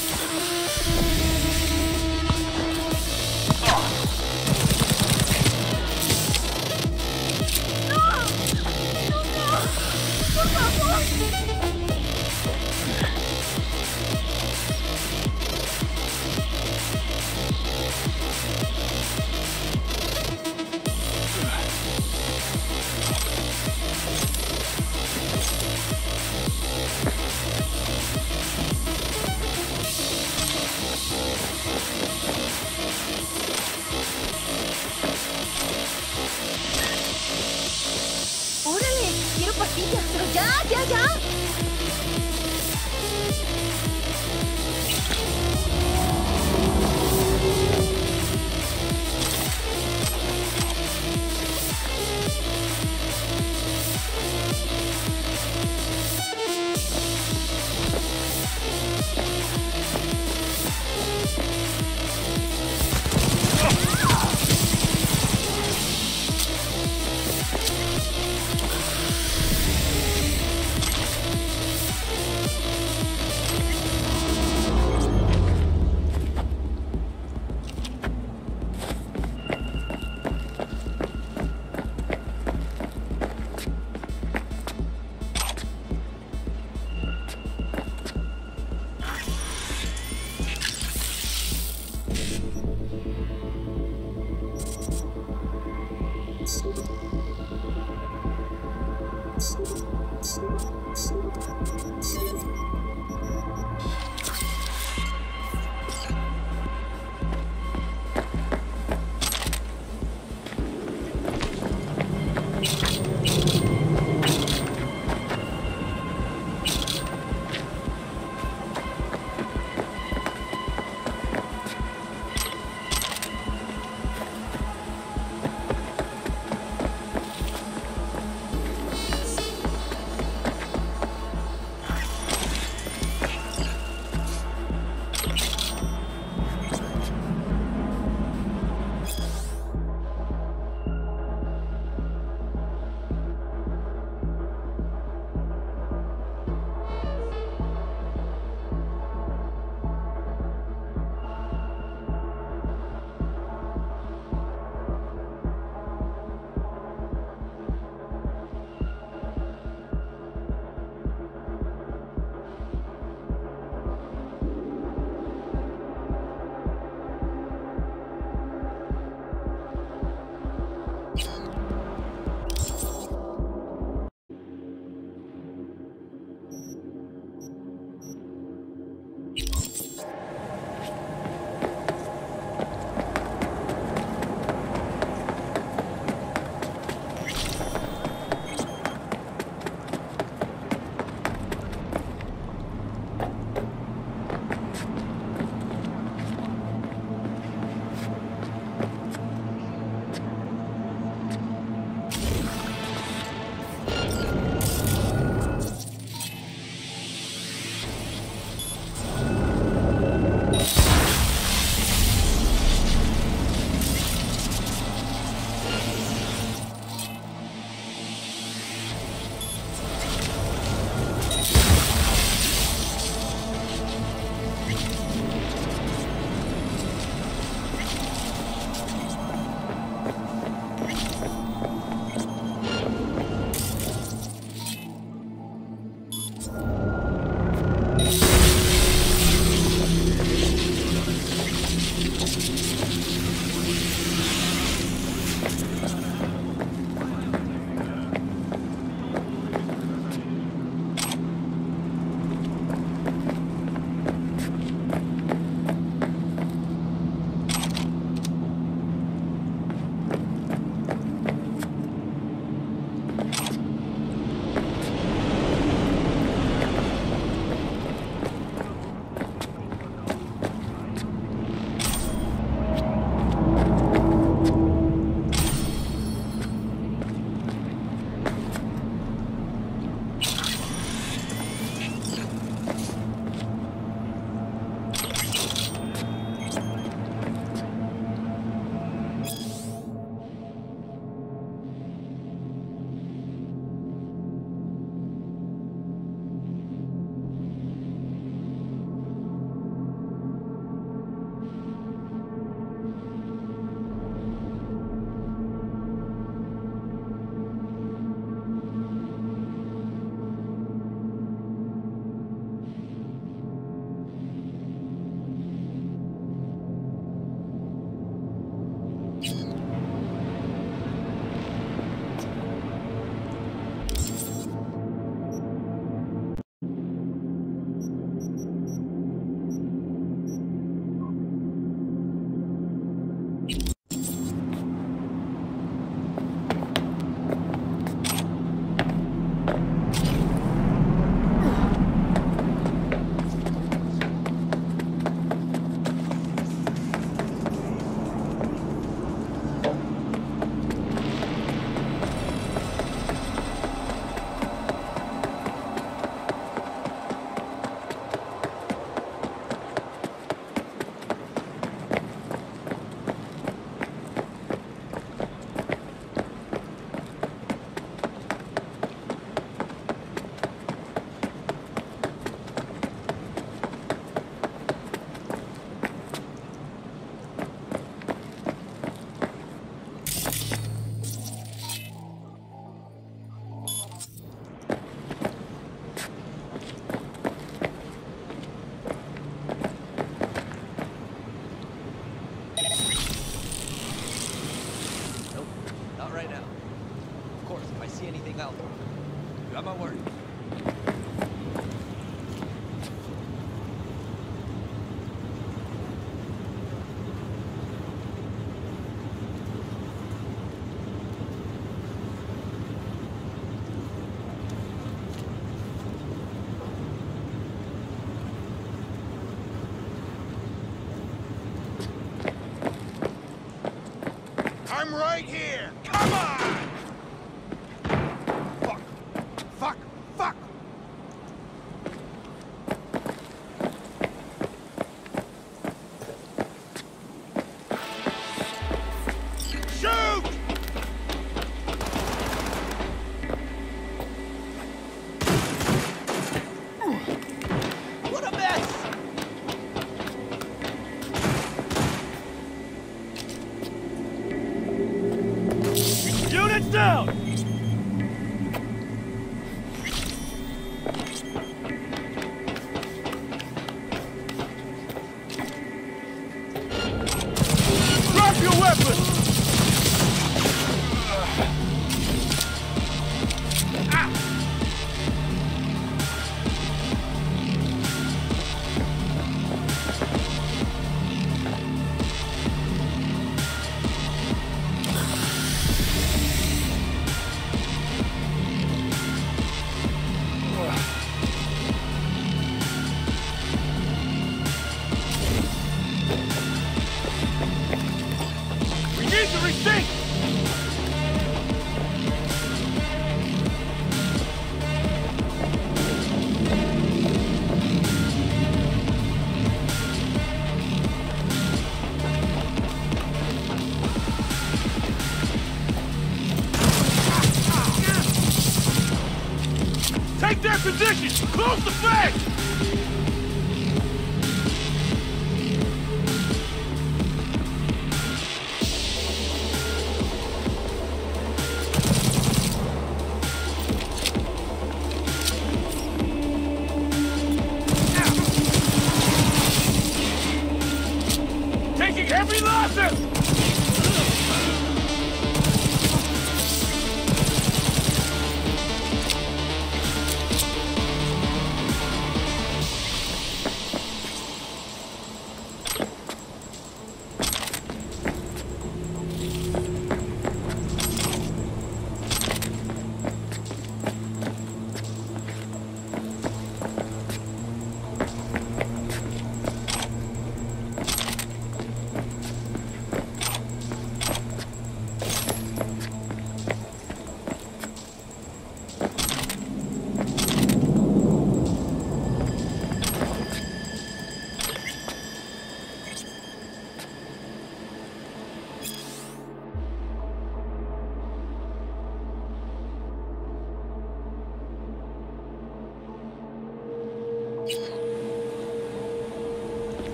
Position! Close the flank!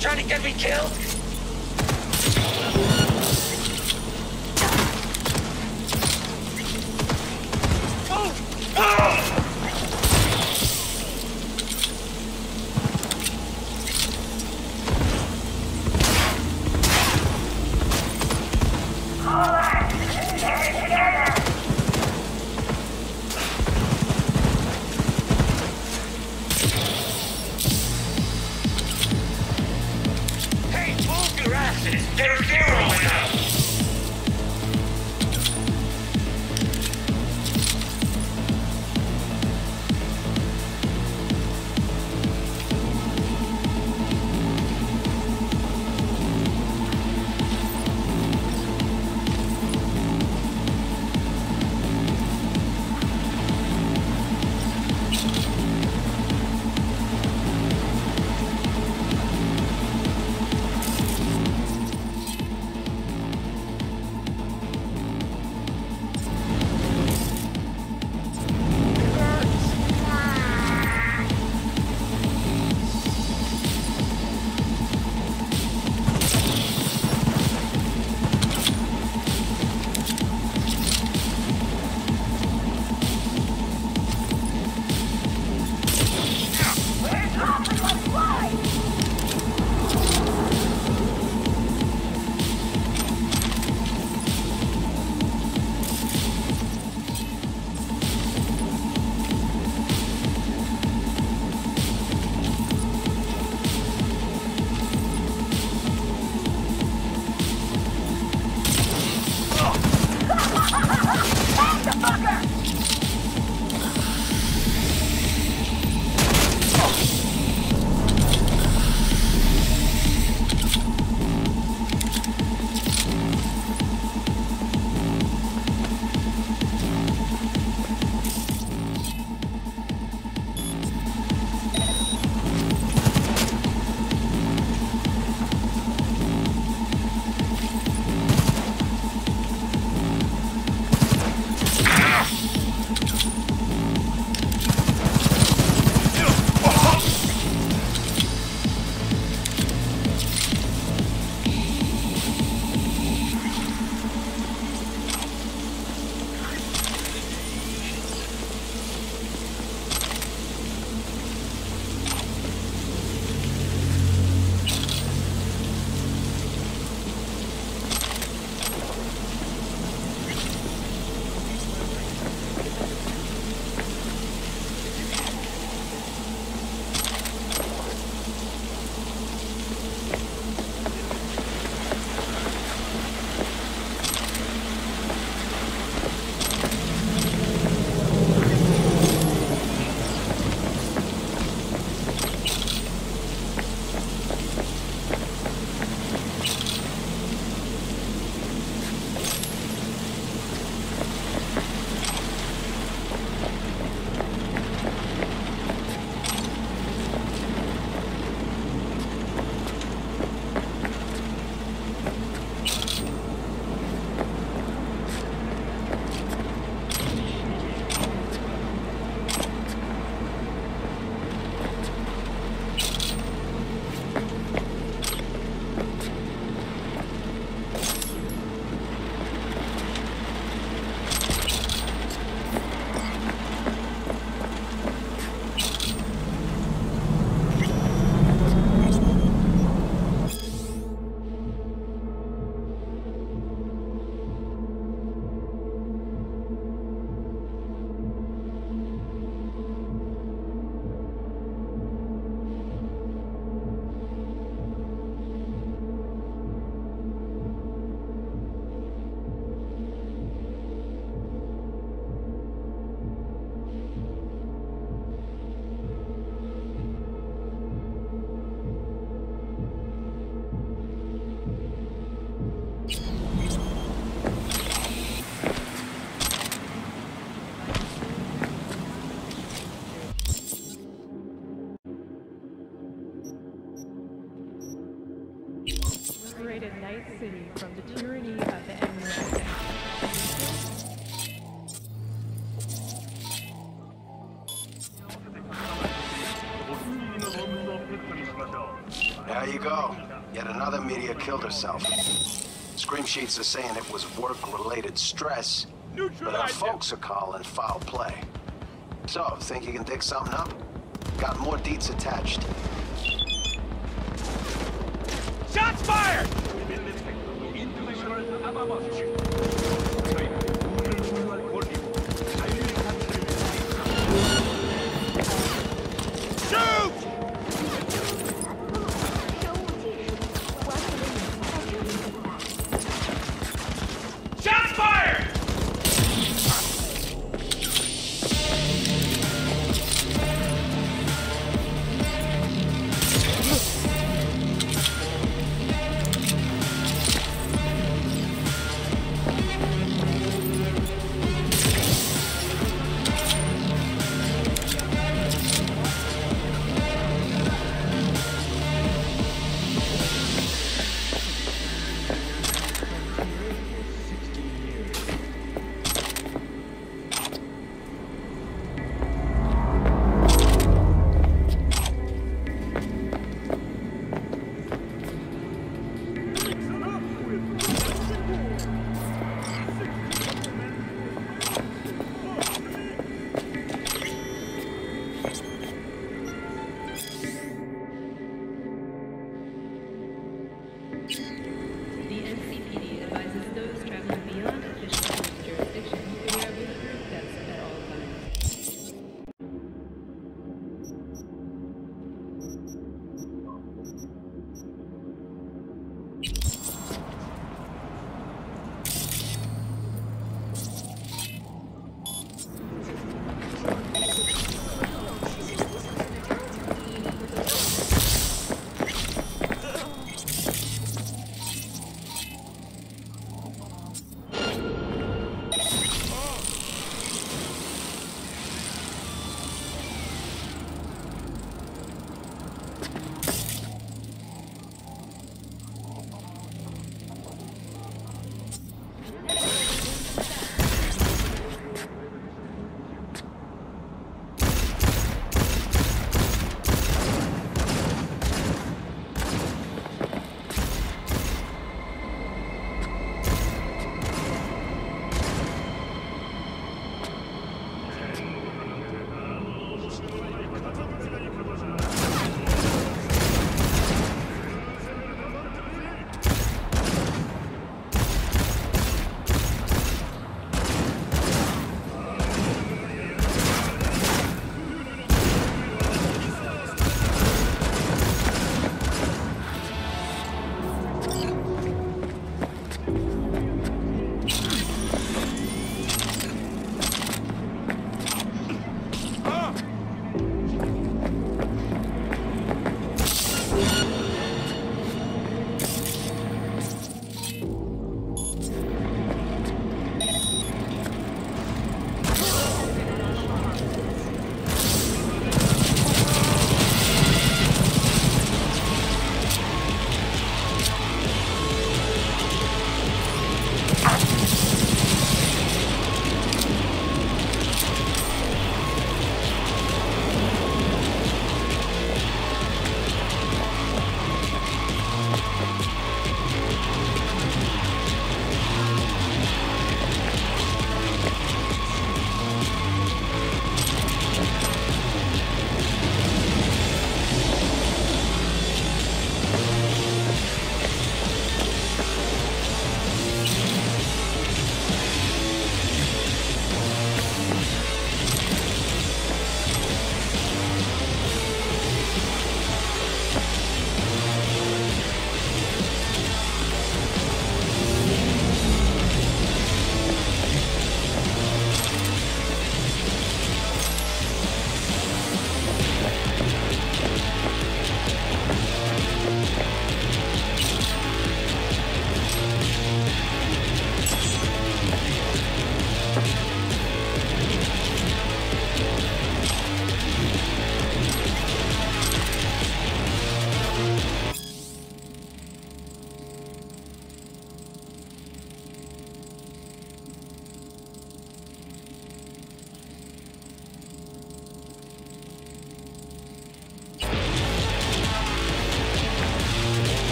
Trying to get me killed? Scream sheets are saying it was work-related stress, but our folks are calling foul play. So, think you can dig something up? Got more deets attached. Shots fired!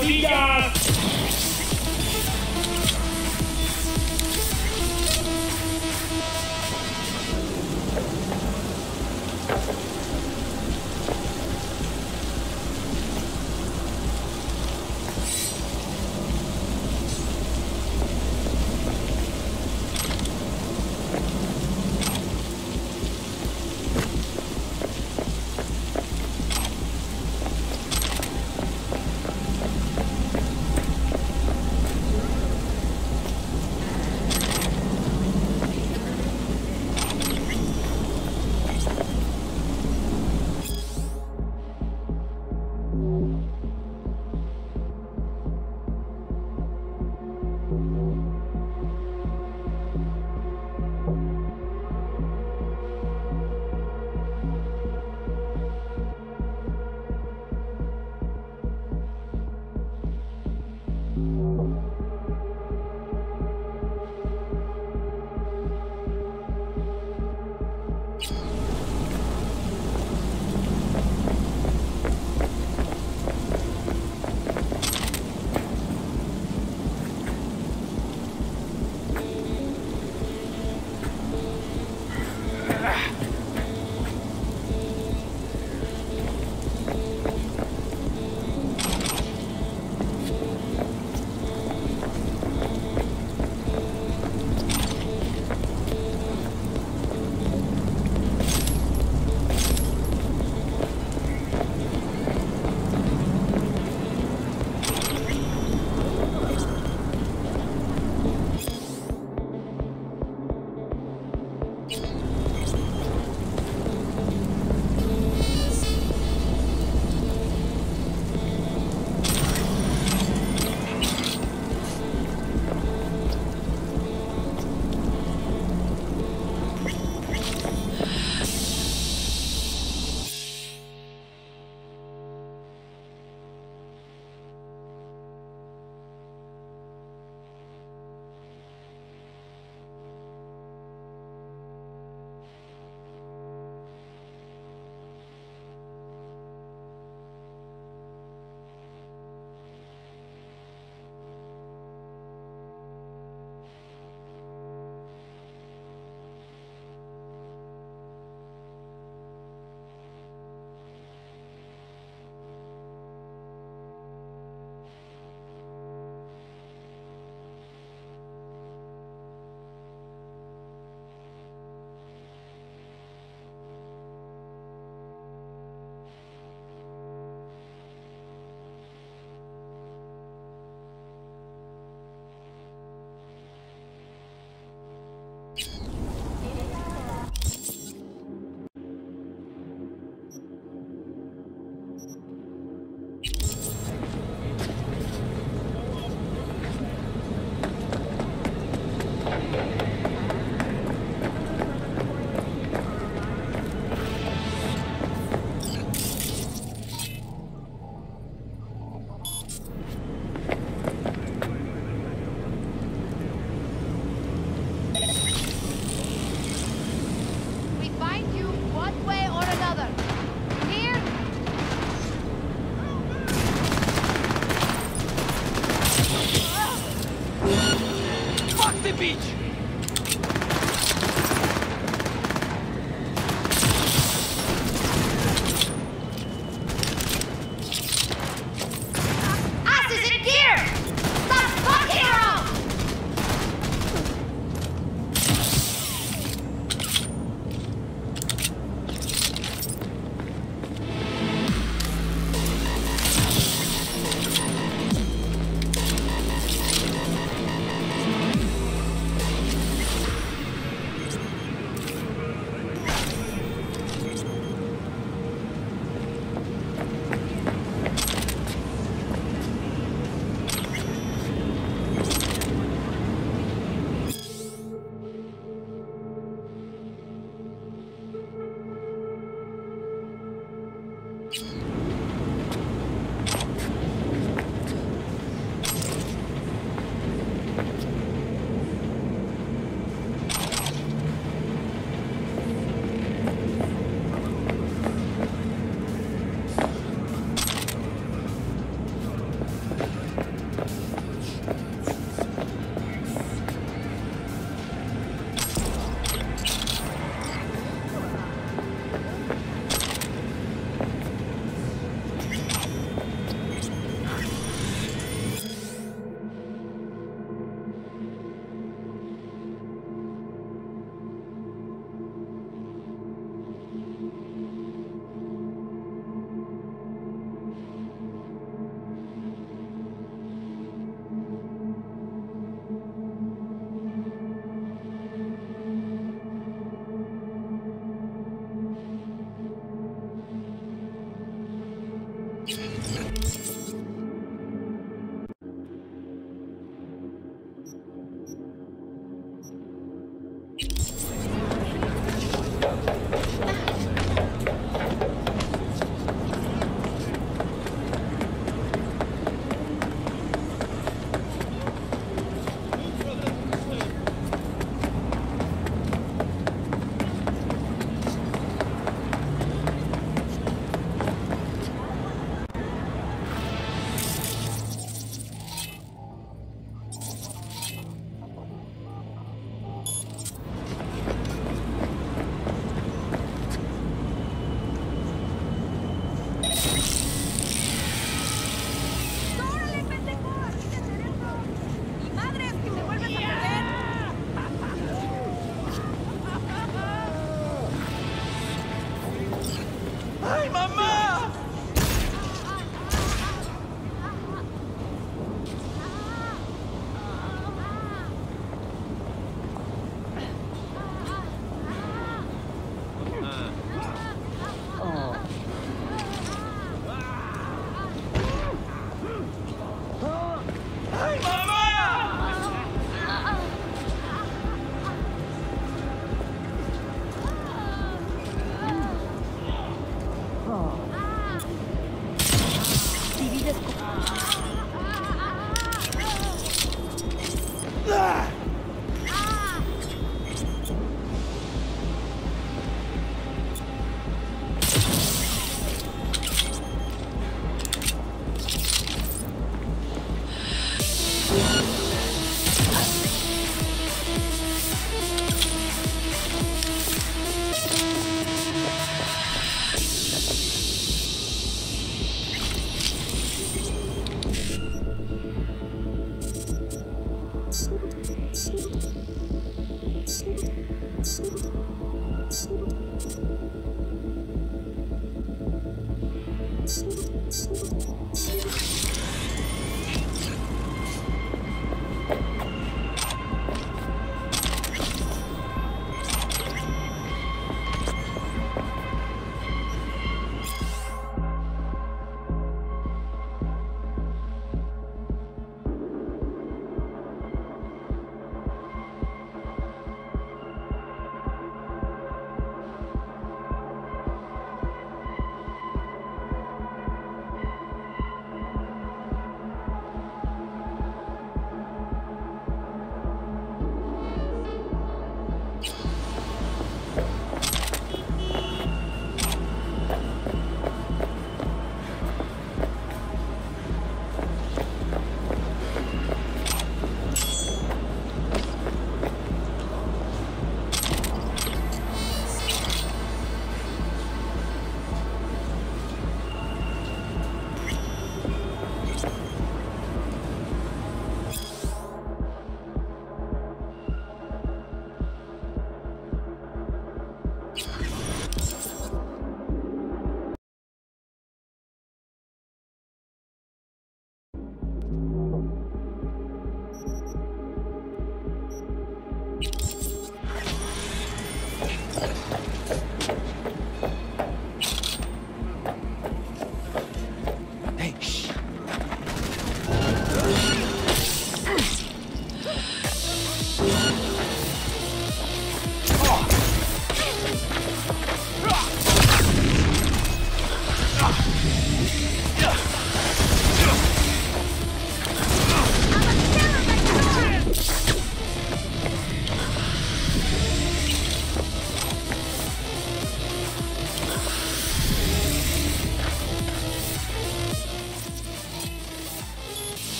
¡Ponte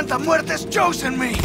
Santa Muerte's chosen me!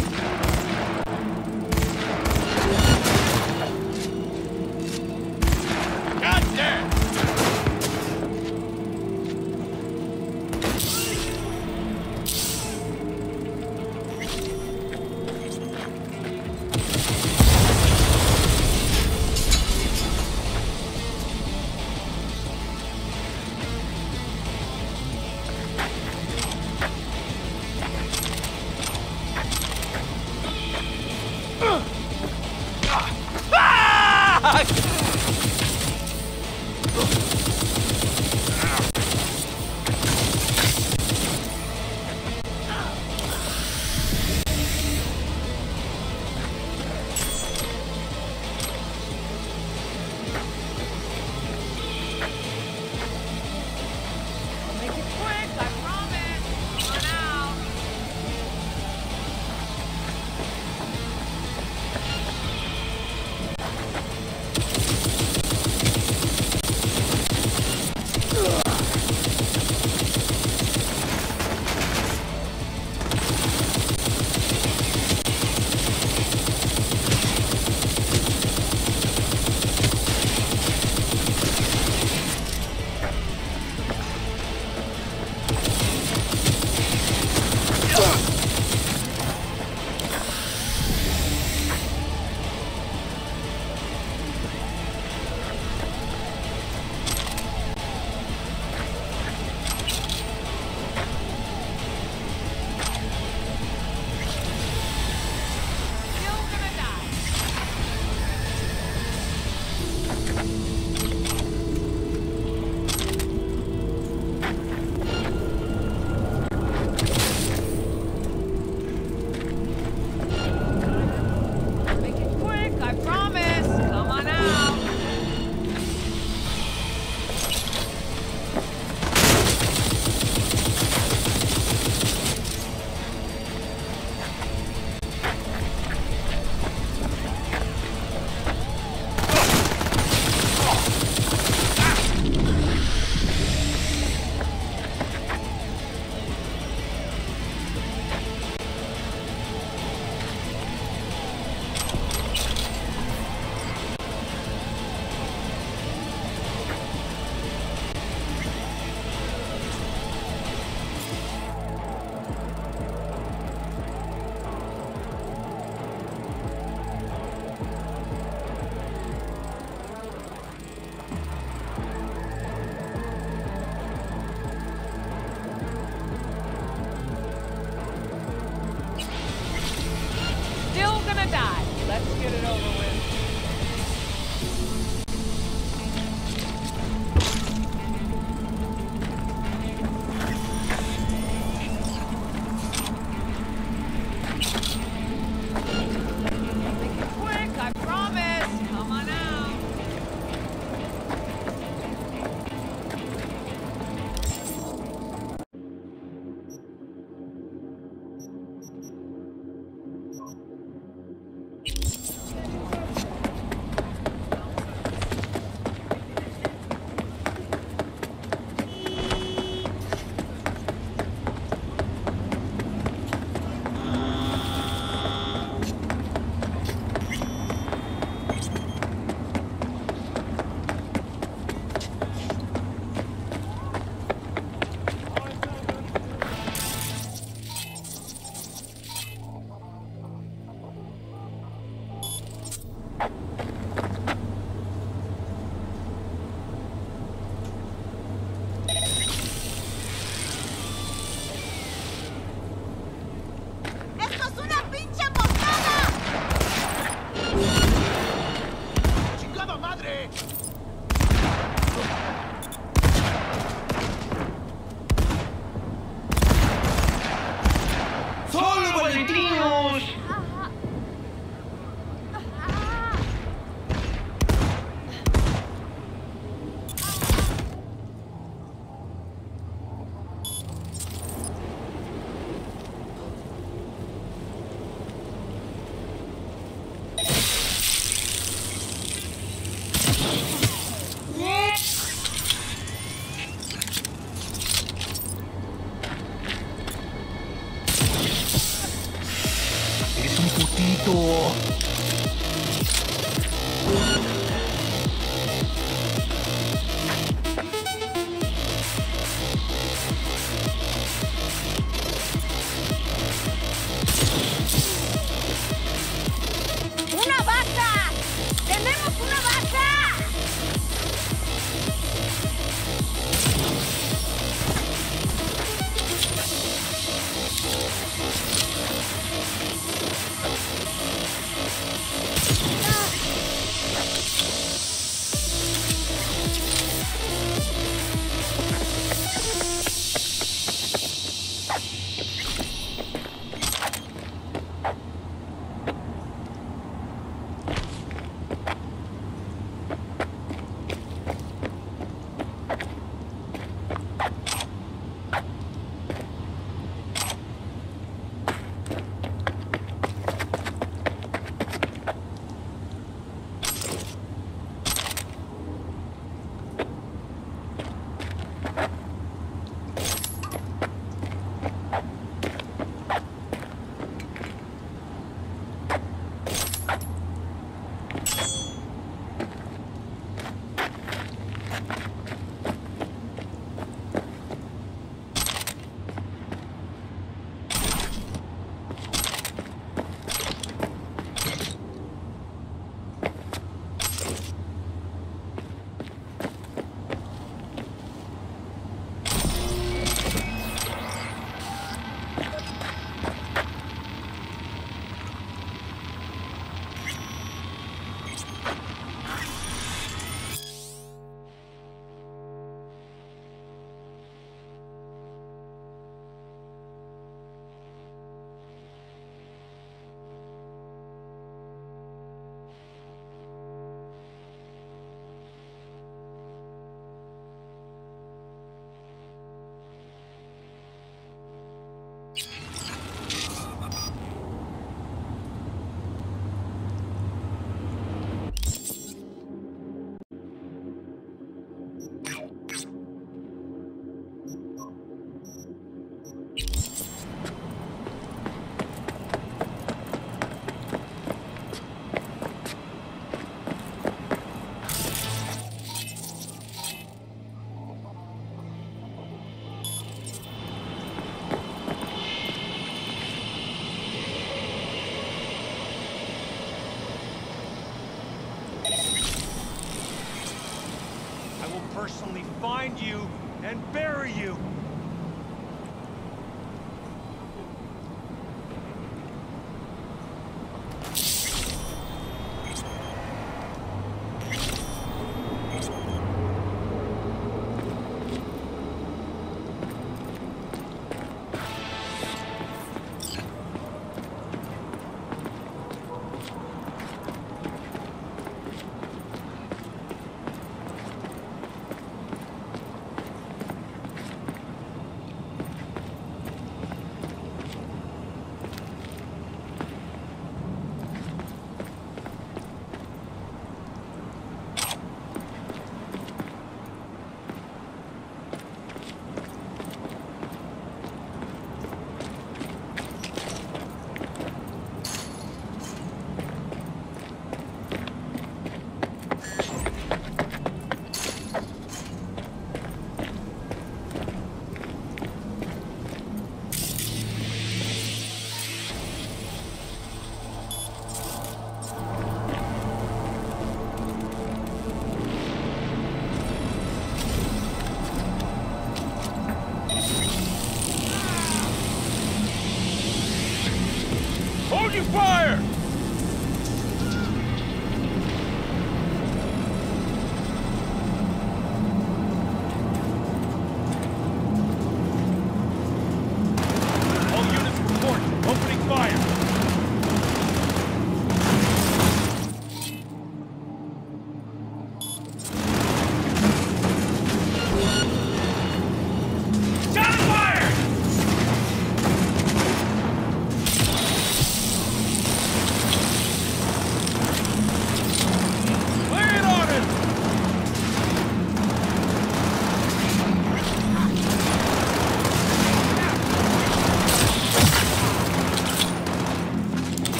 Find you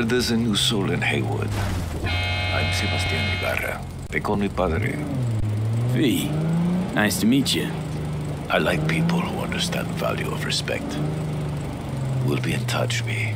There's a new soul in Haywood. I'm Sebastian Ibarra. They call me Padre. V. Nice to meet you. I like people who understand the value of respect. We'll be in touch, V.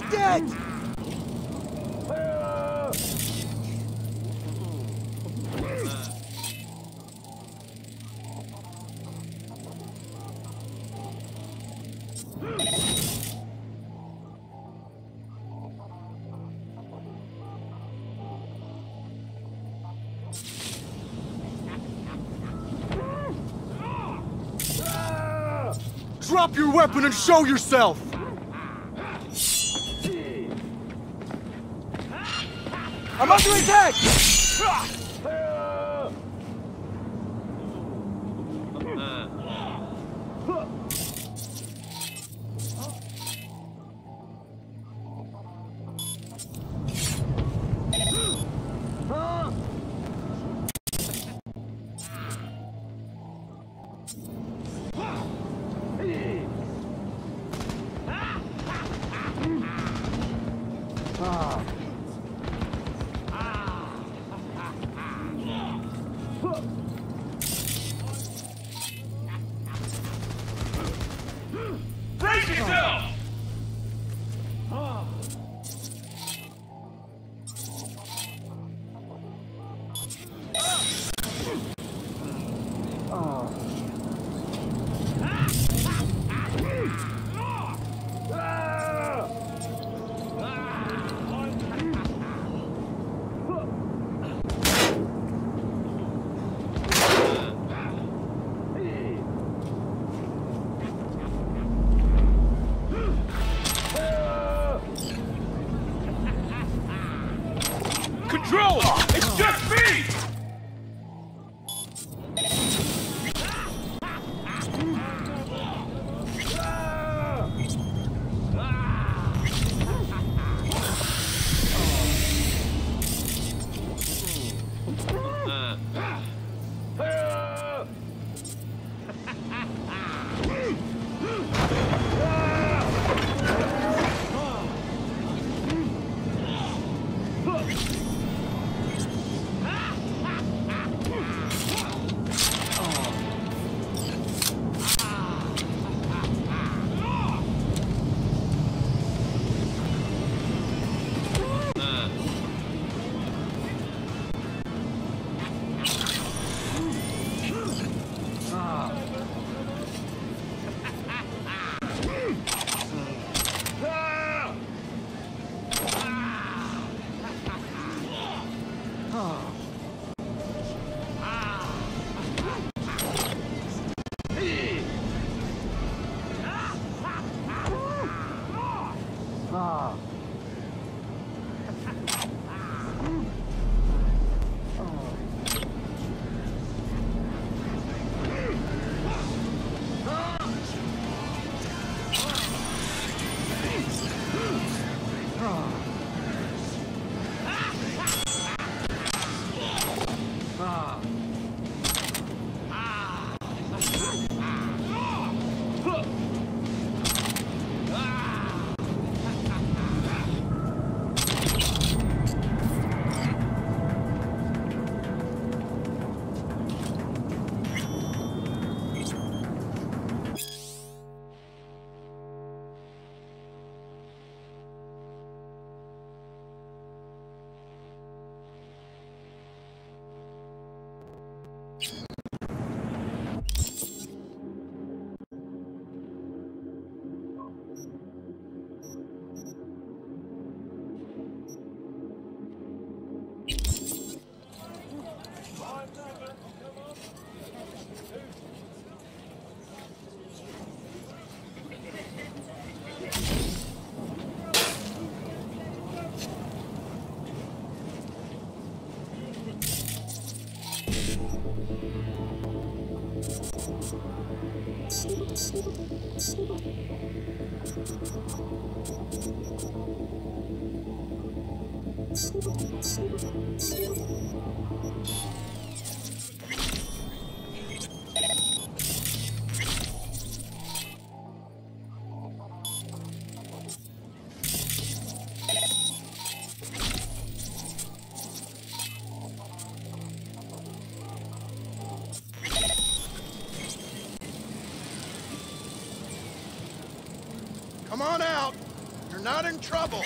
Dead! Drop your weapon and show yourself! Not in trouble.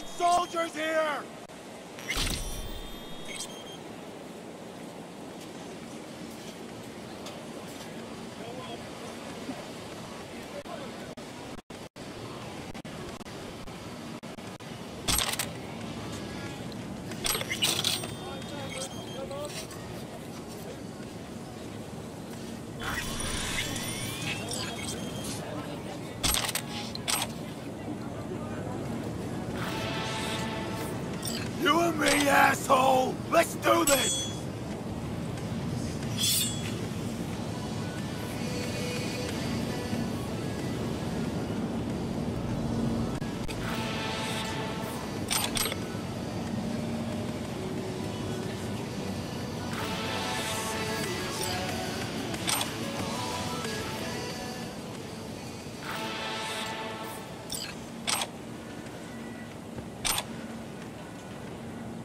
Soldiers here! do this!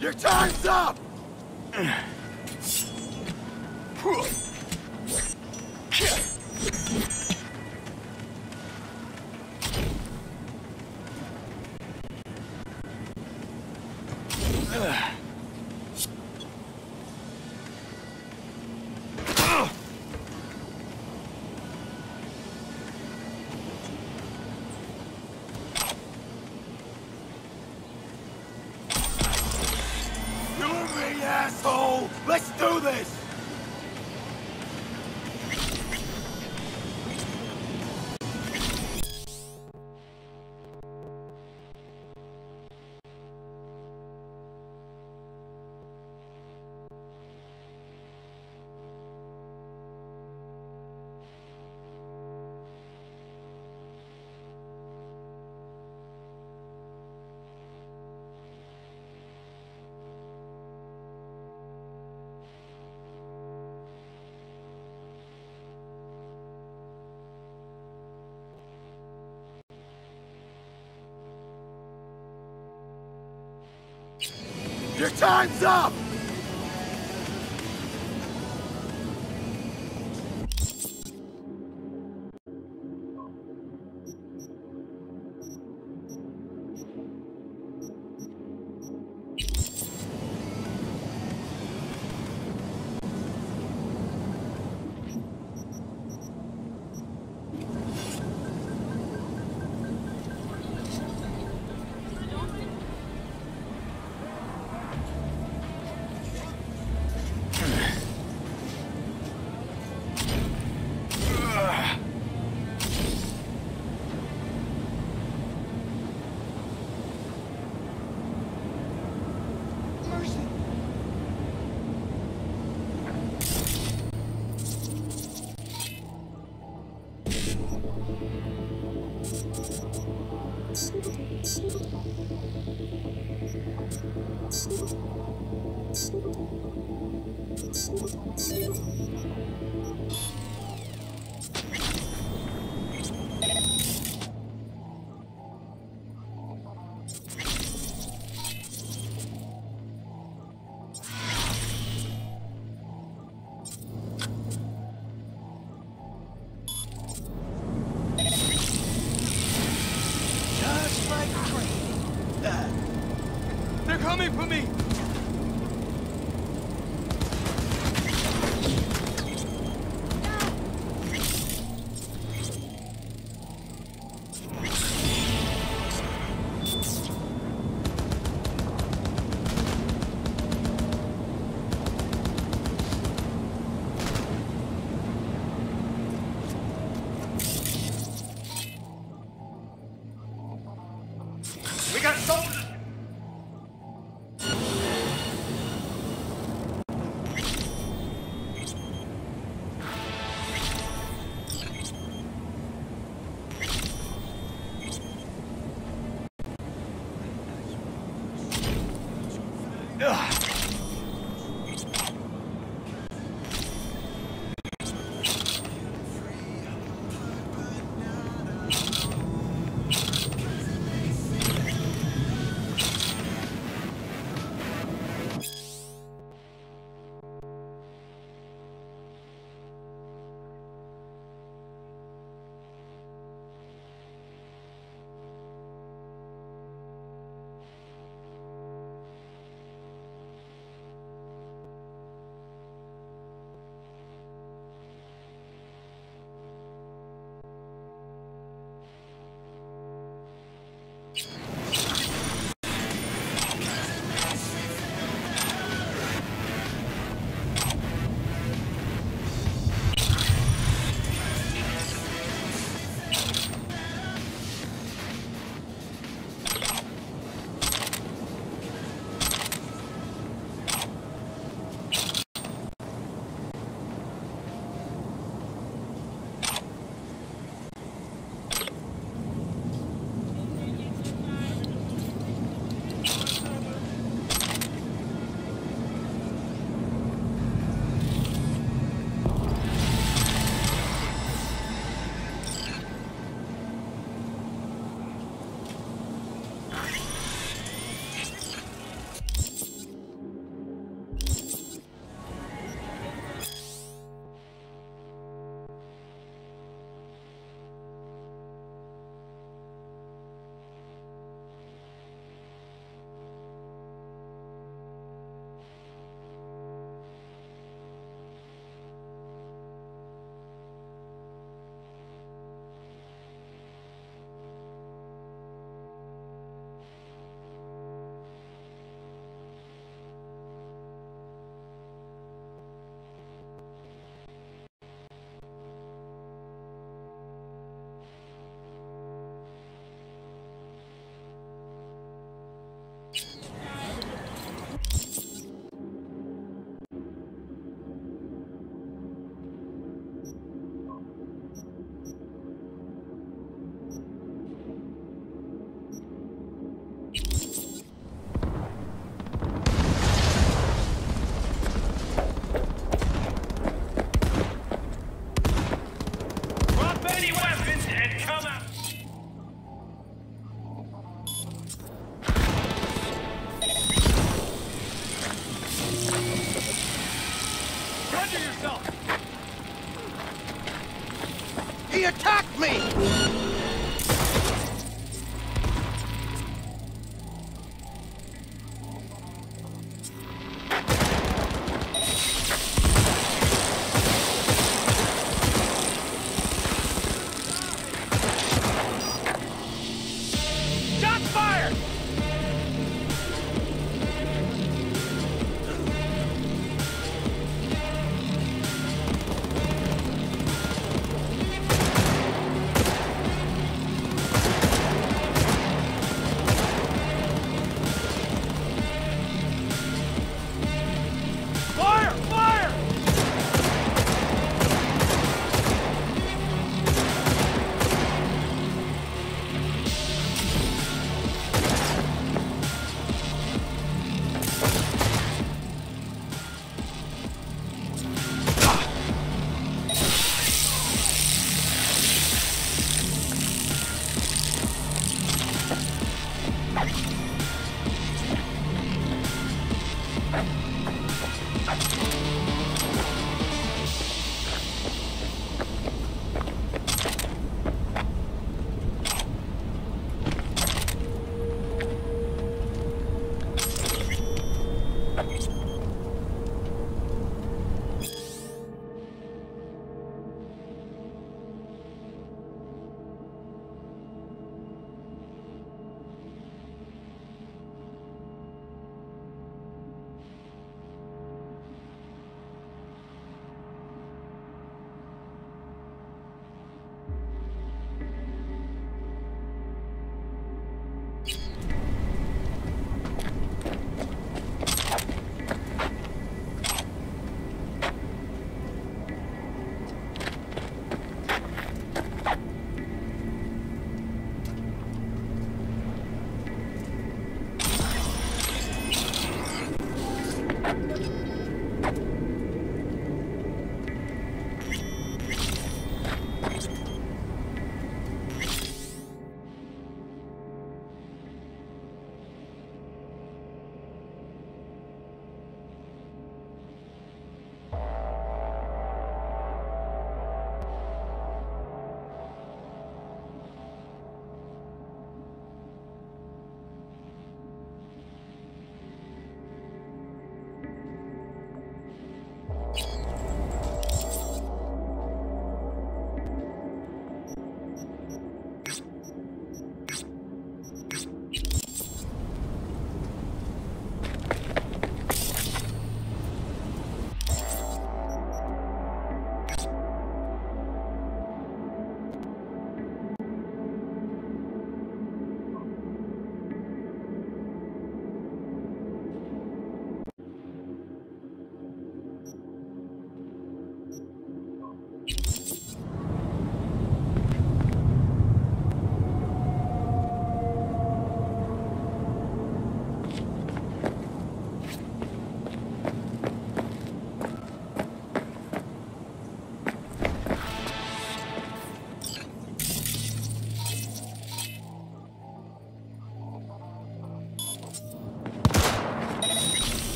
Your time's up! Time's up!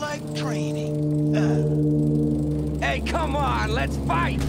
Like training. Uh, Hey, come on, let's fight!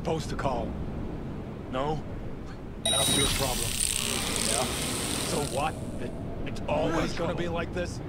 supposed to call. No? That's your problem. Yeah? So what? It, it's always gonna be like this?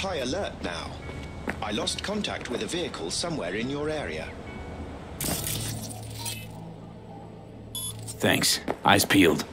High alert now. I lost contact with a vehicle somewhere in your area. Thanks. Eyes peeled.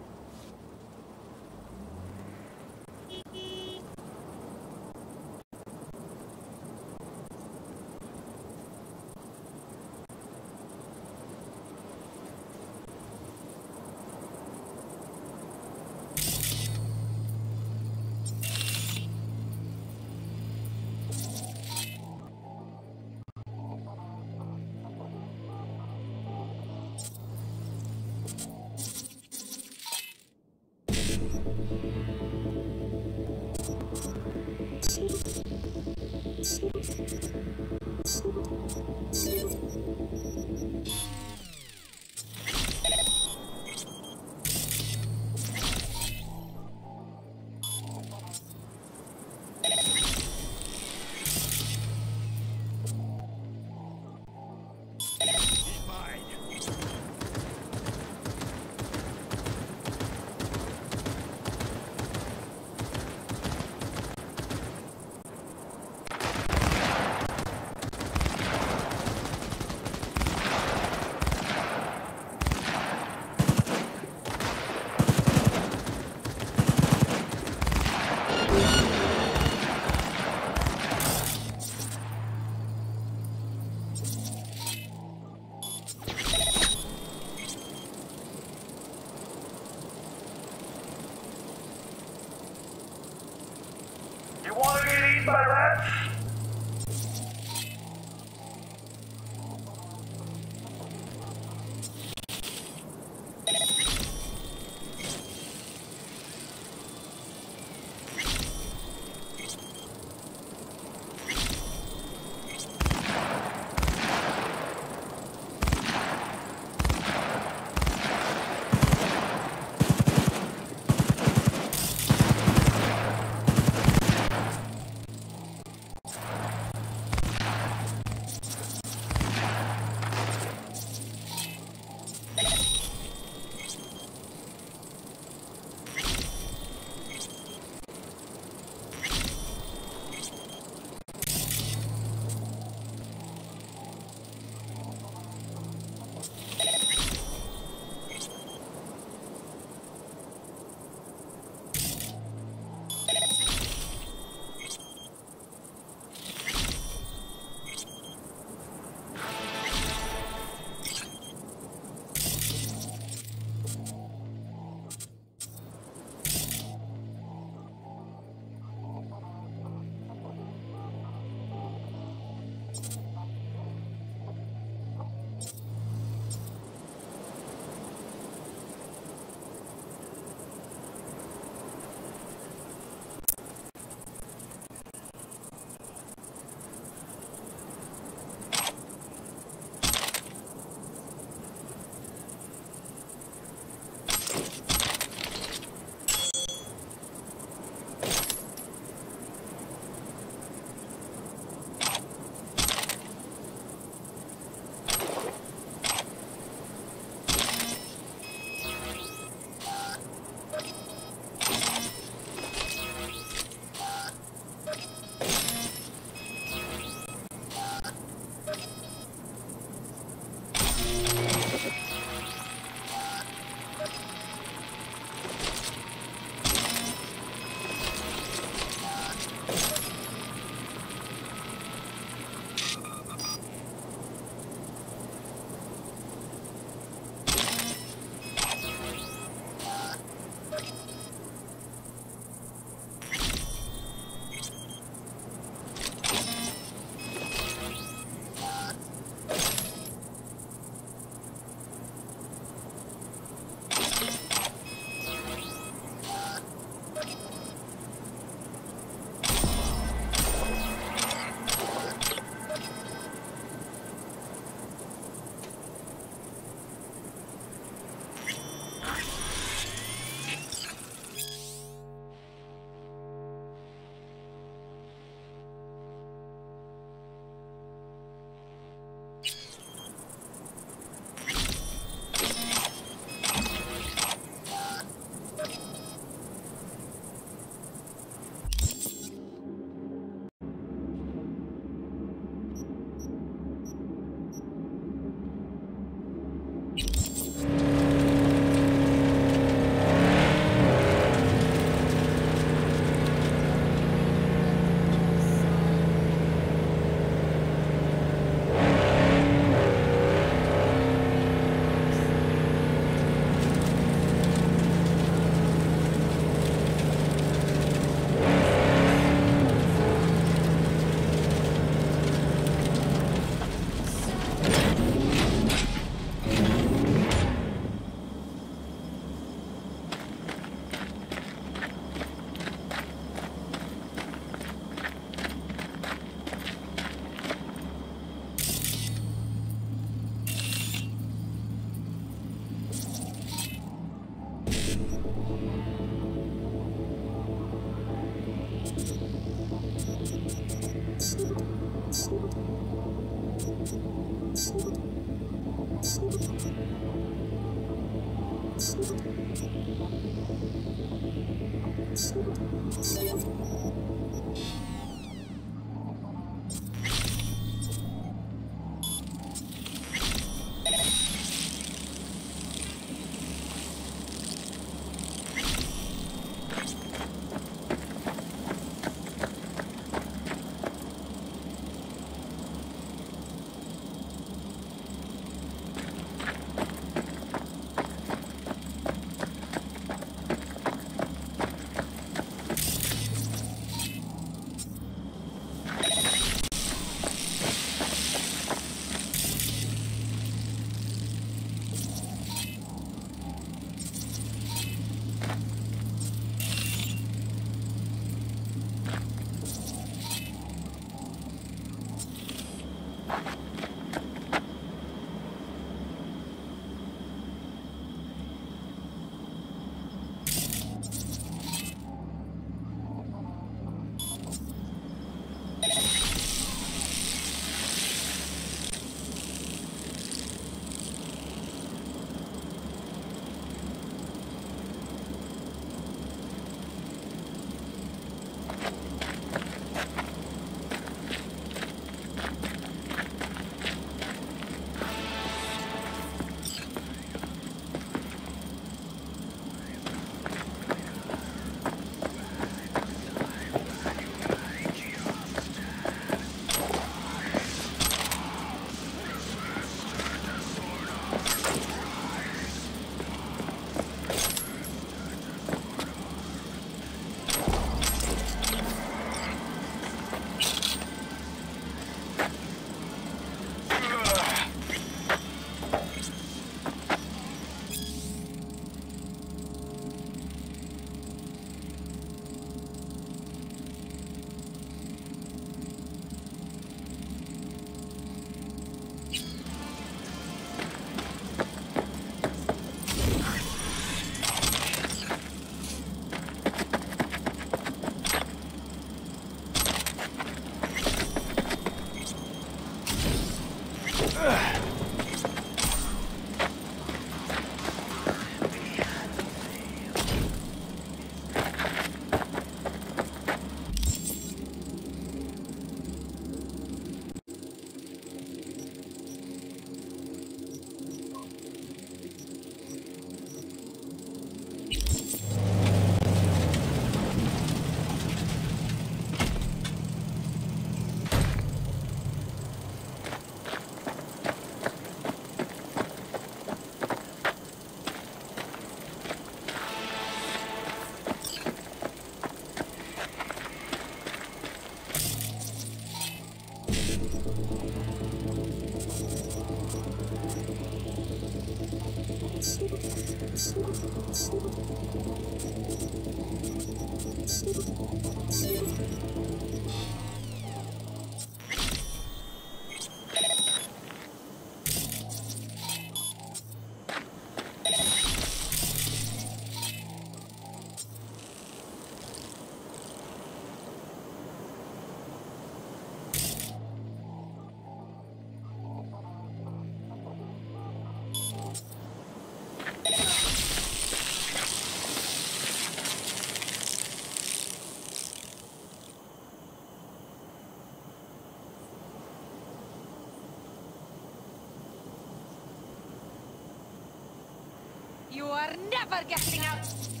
You are never getting out!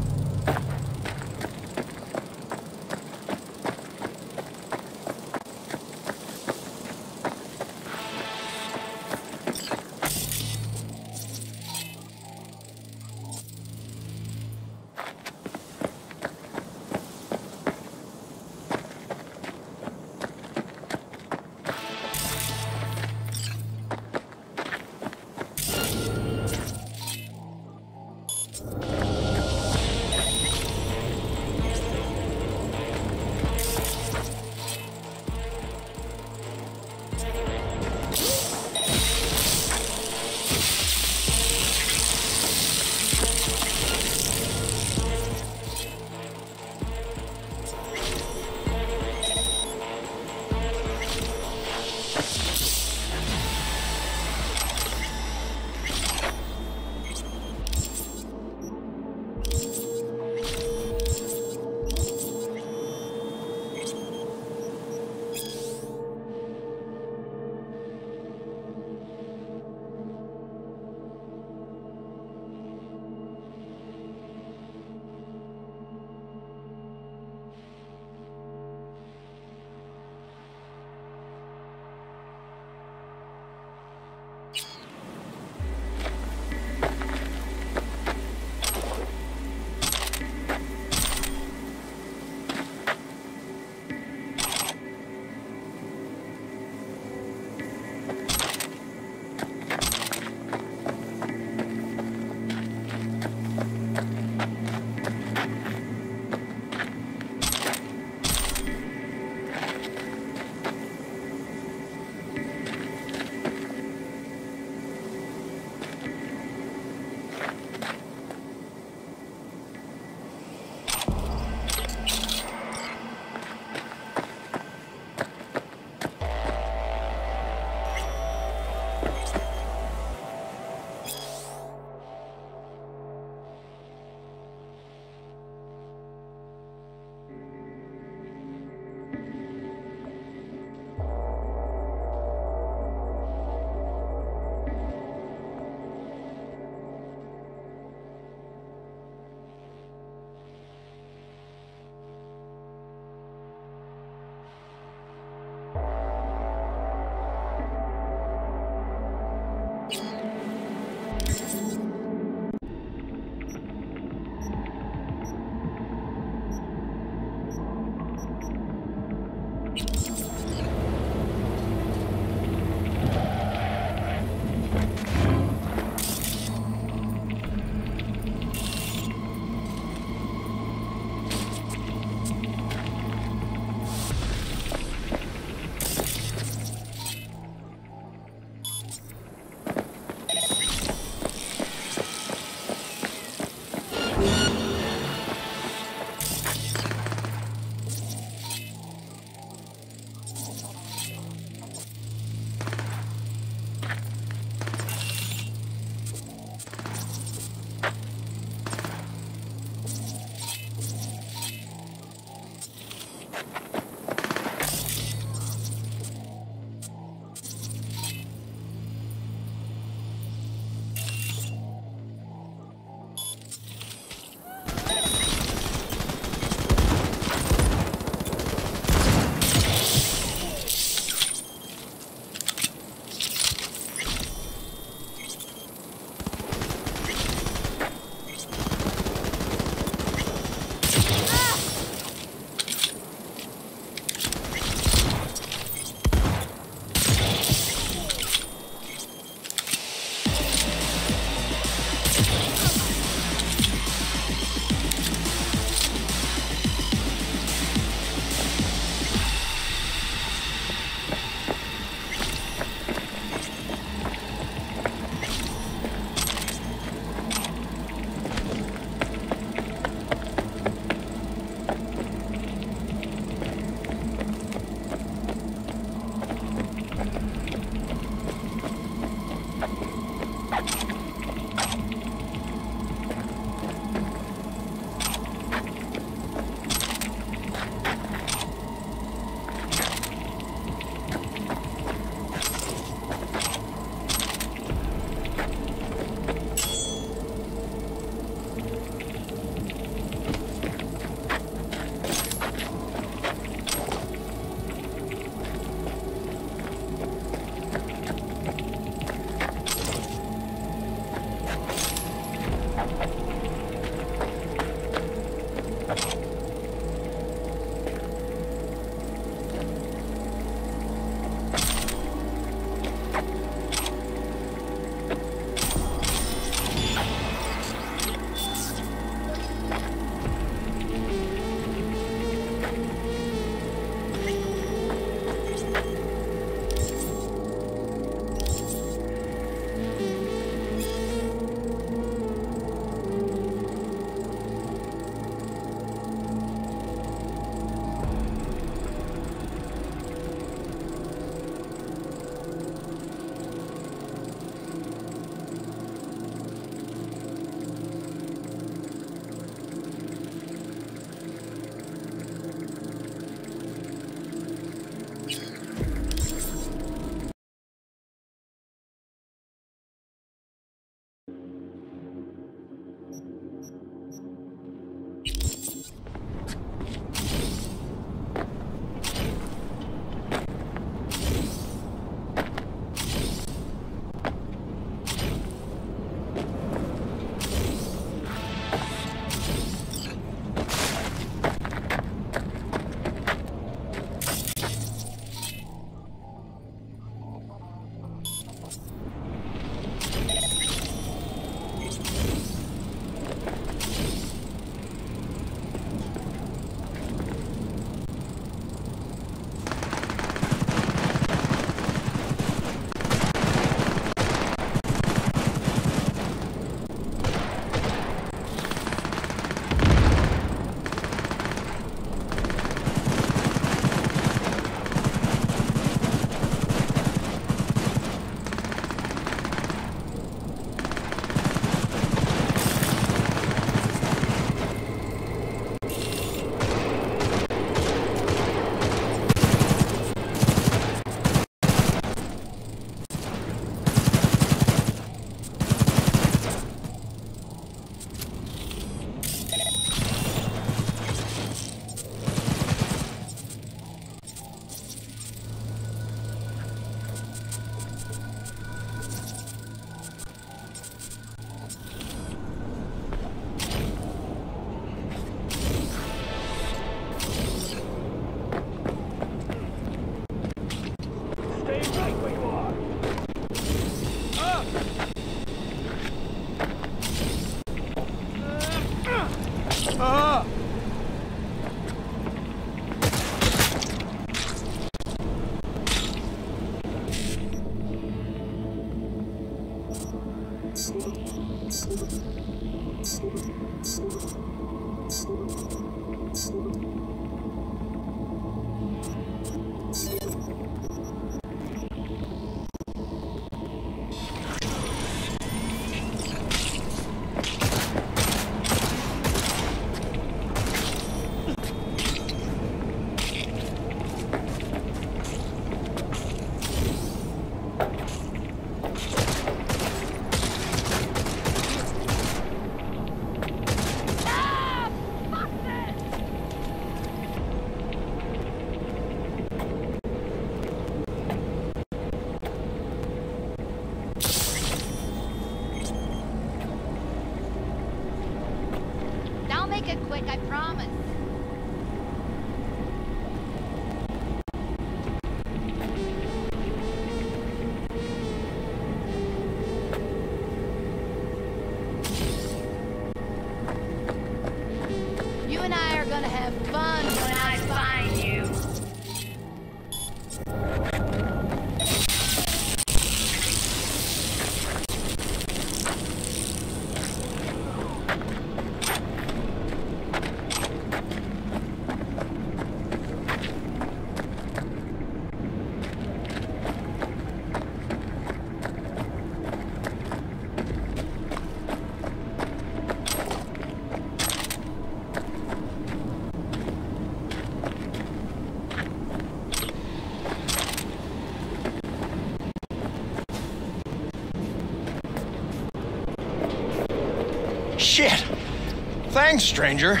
Thanks, stranger.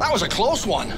That was a close one.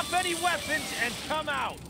Drop any weapons and come out!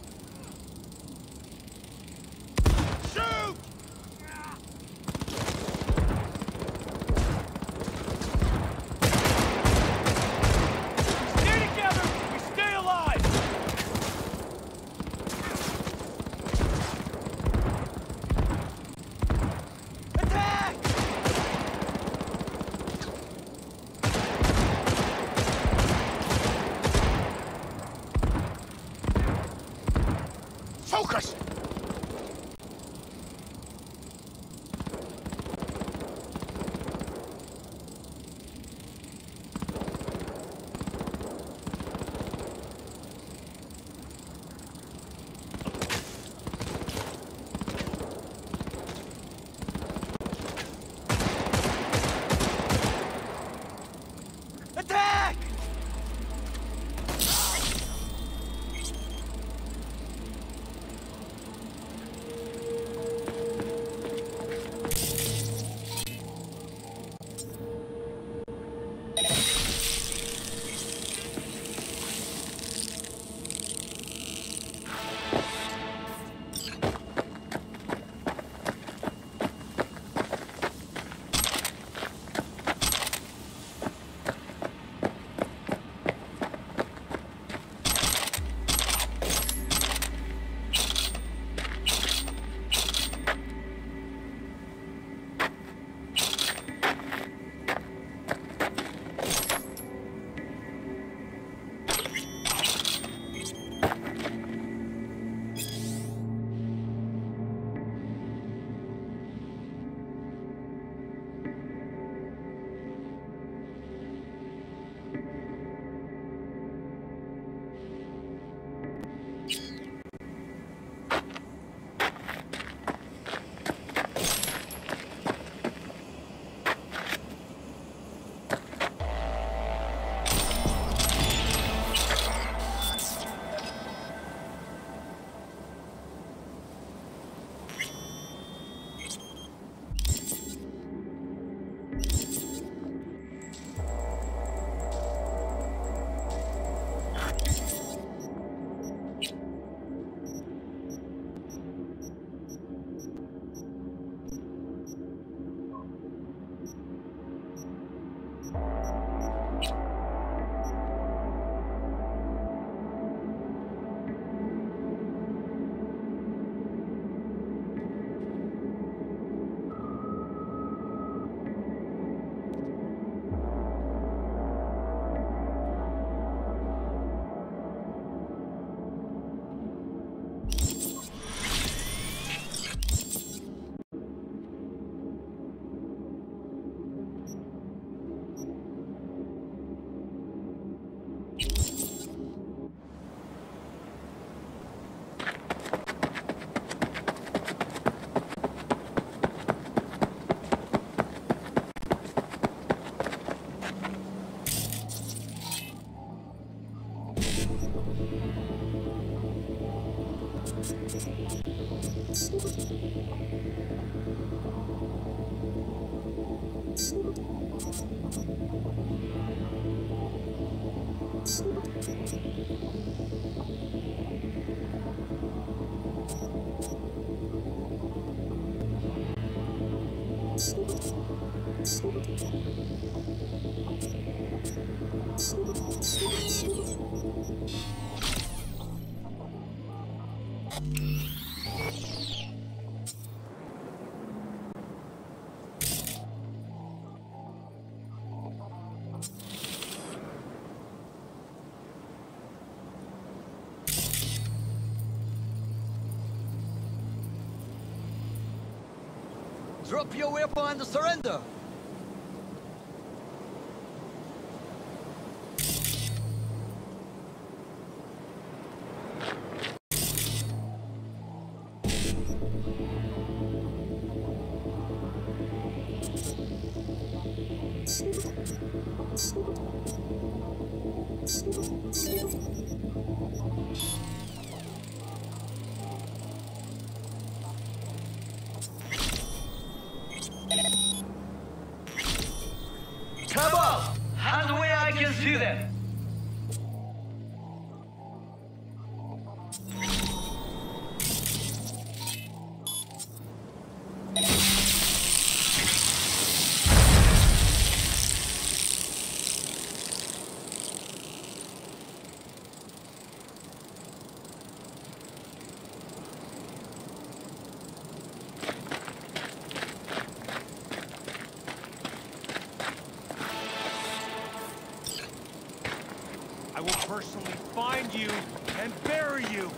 Drop your weapon and surrender! personally find you and bury you.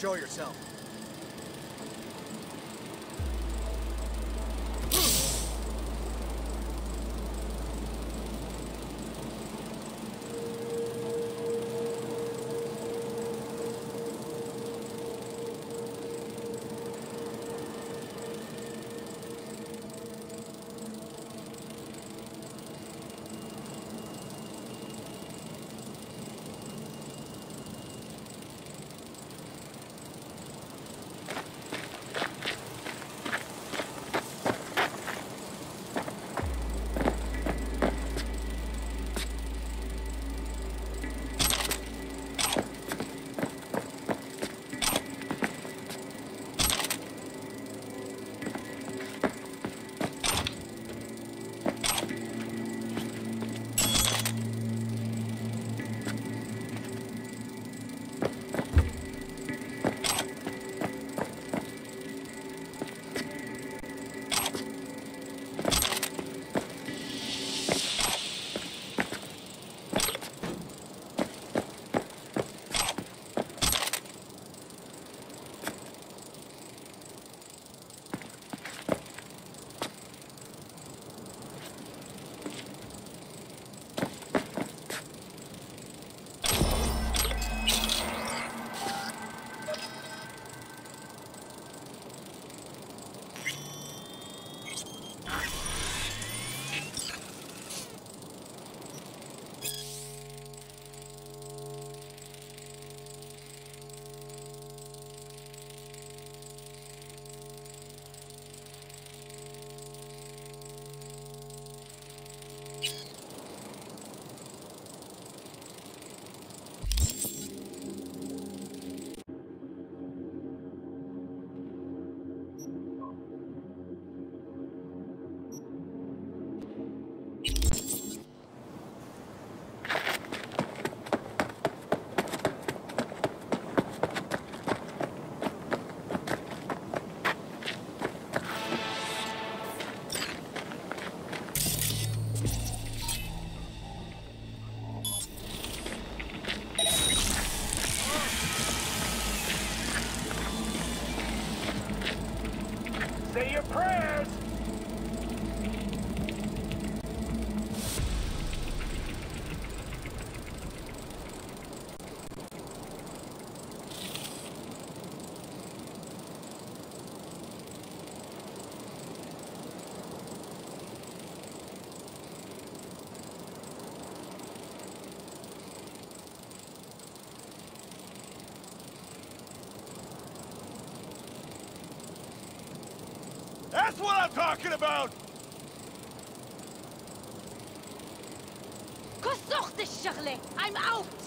Show yourself. Your prayers! That's what Talking about! I'm out!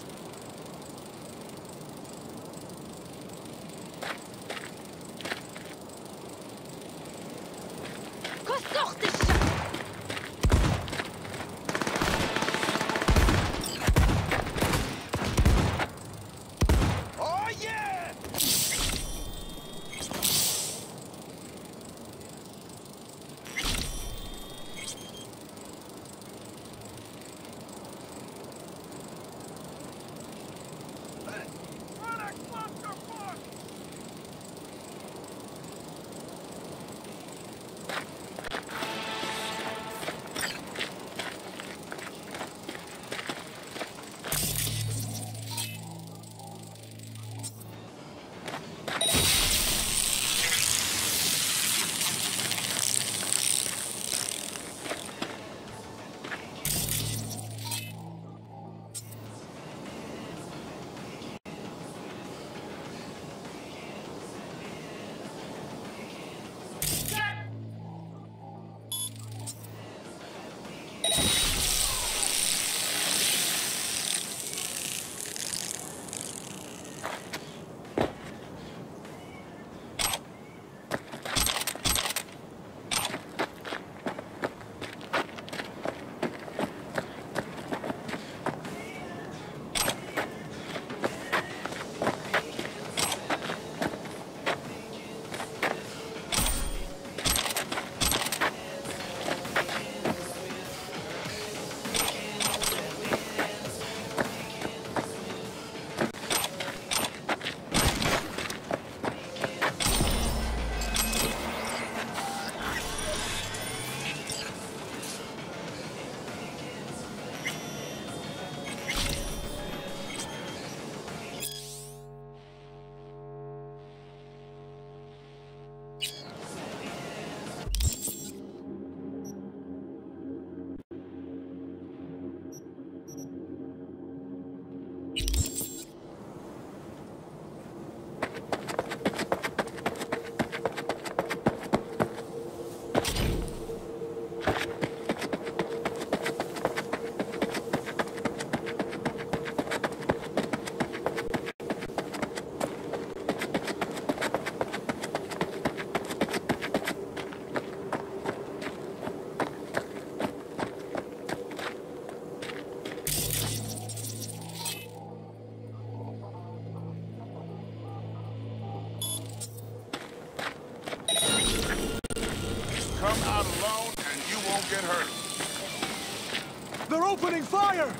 Opening fire!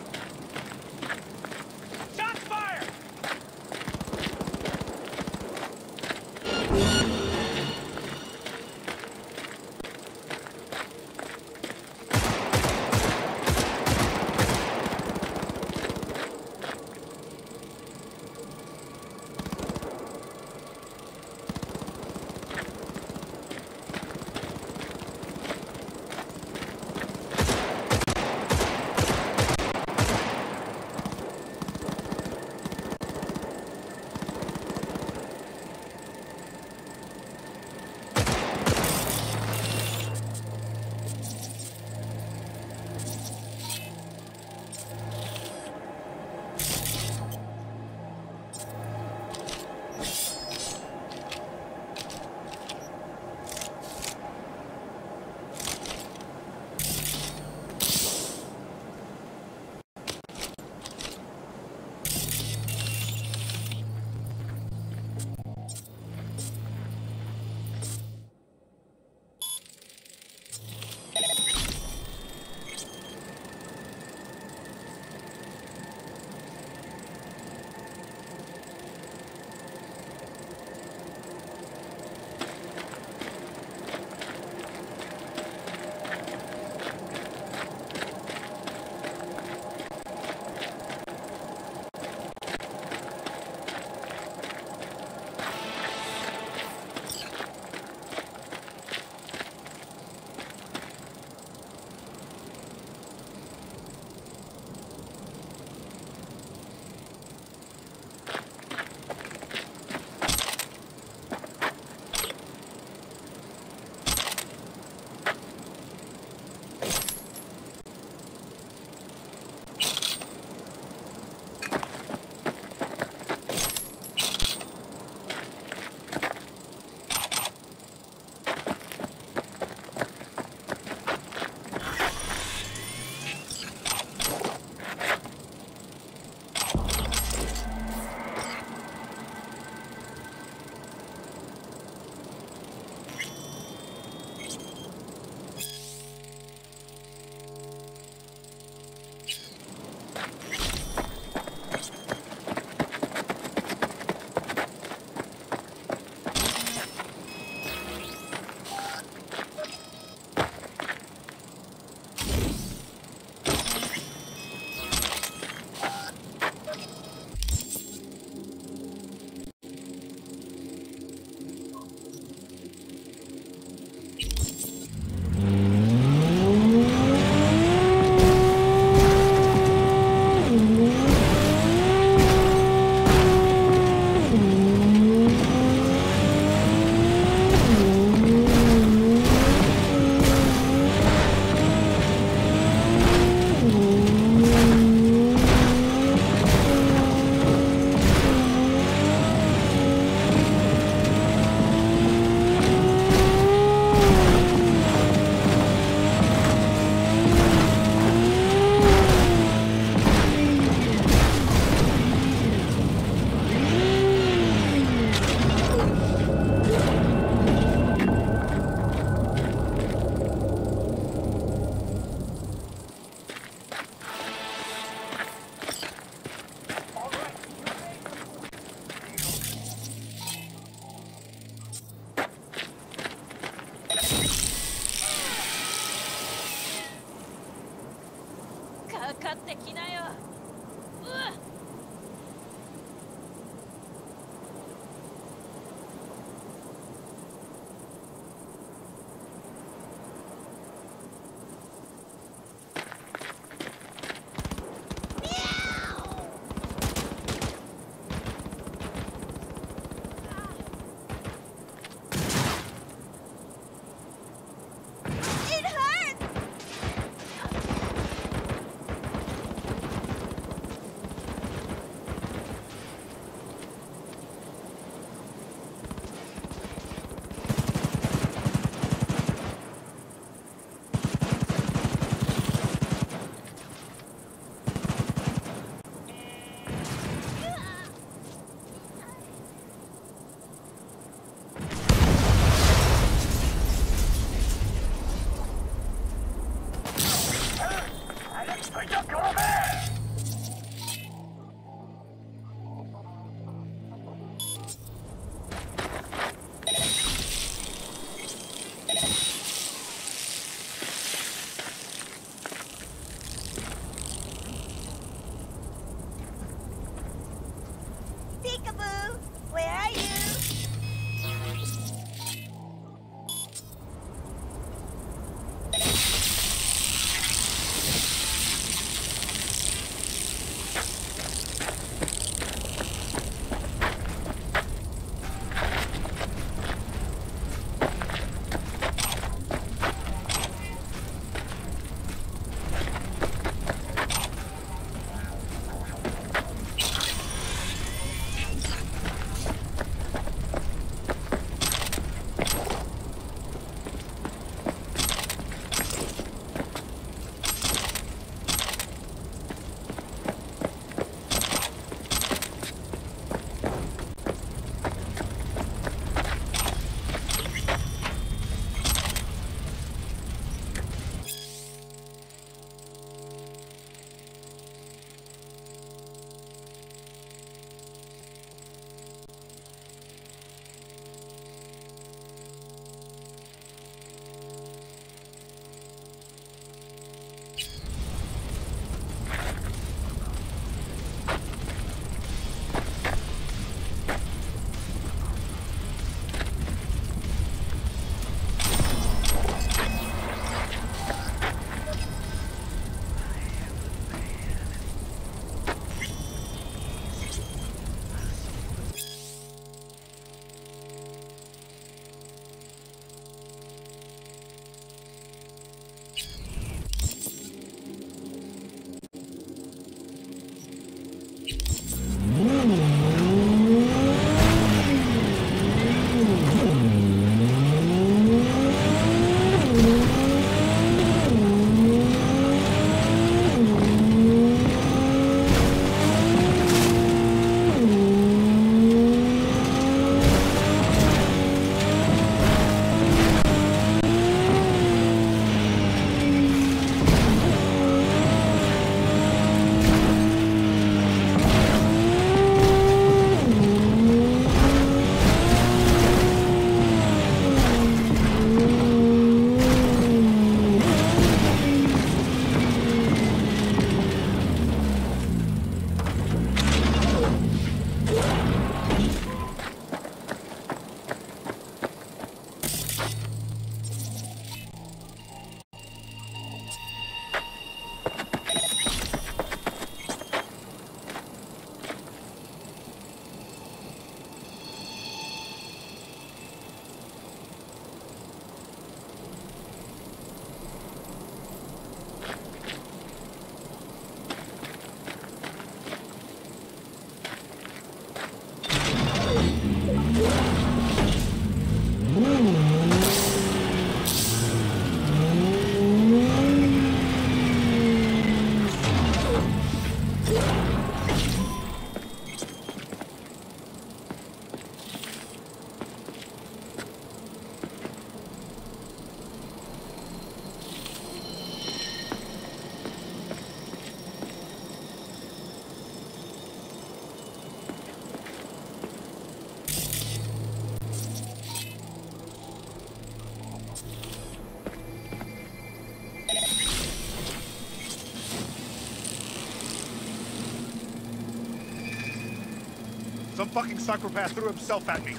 Fucking psychopath threw himself at me.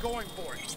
Going for it.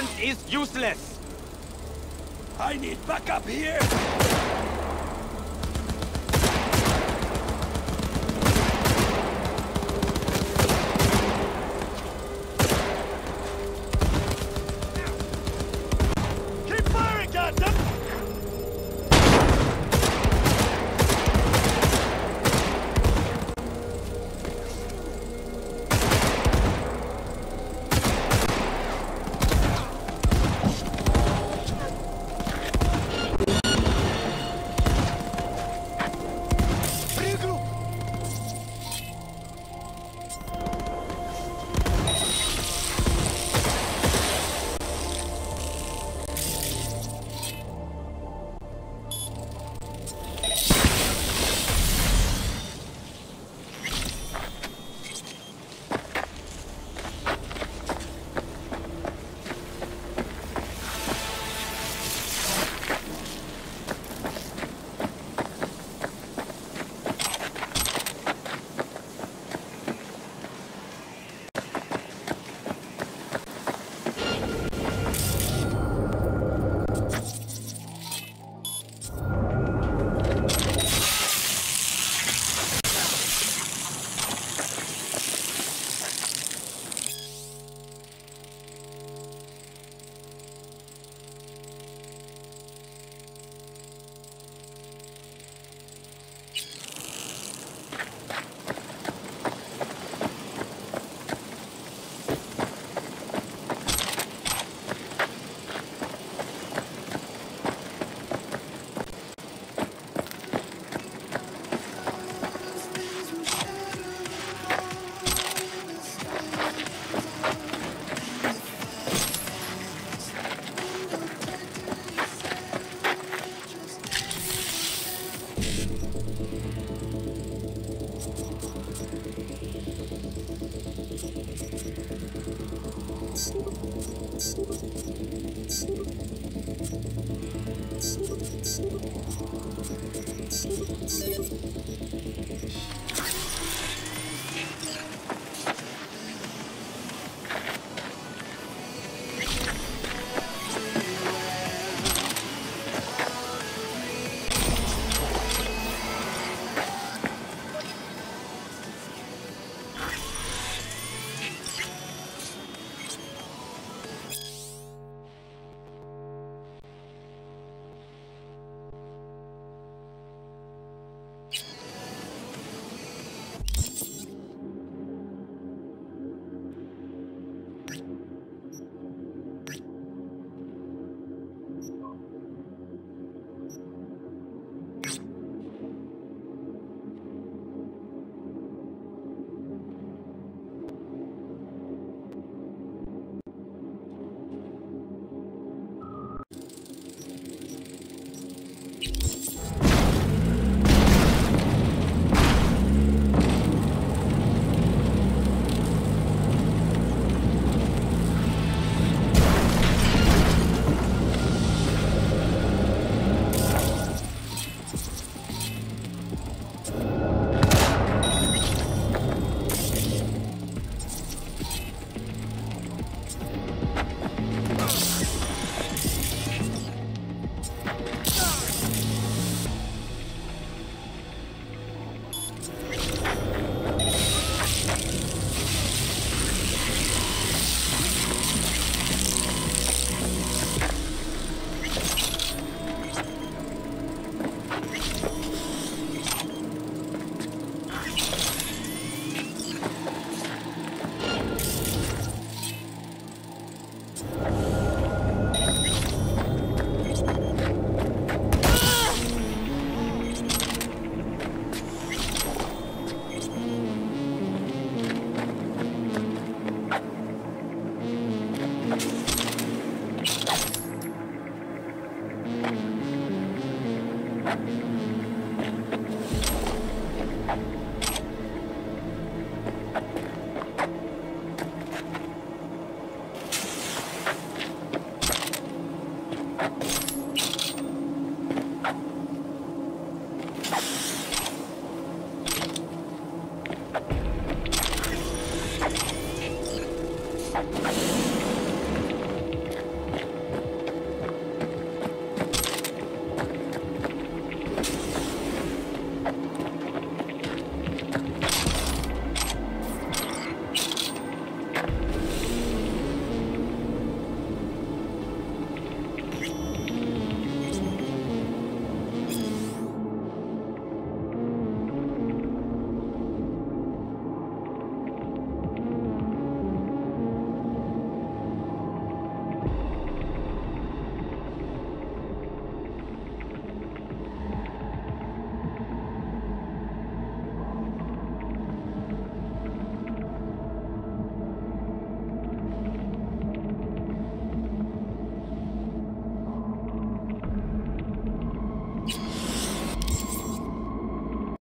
Resistance is useless. I need backup here.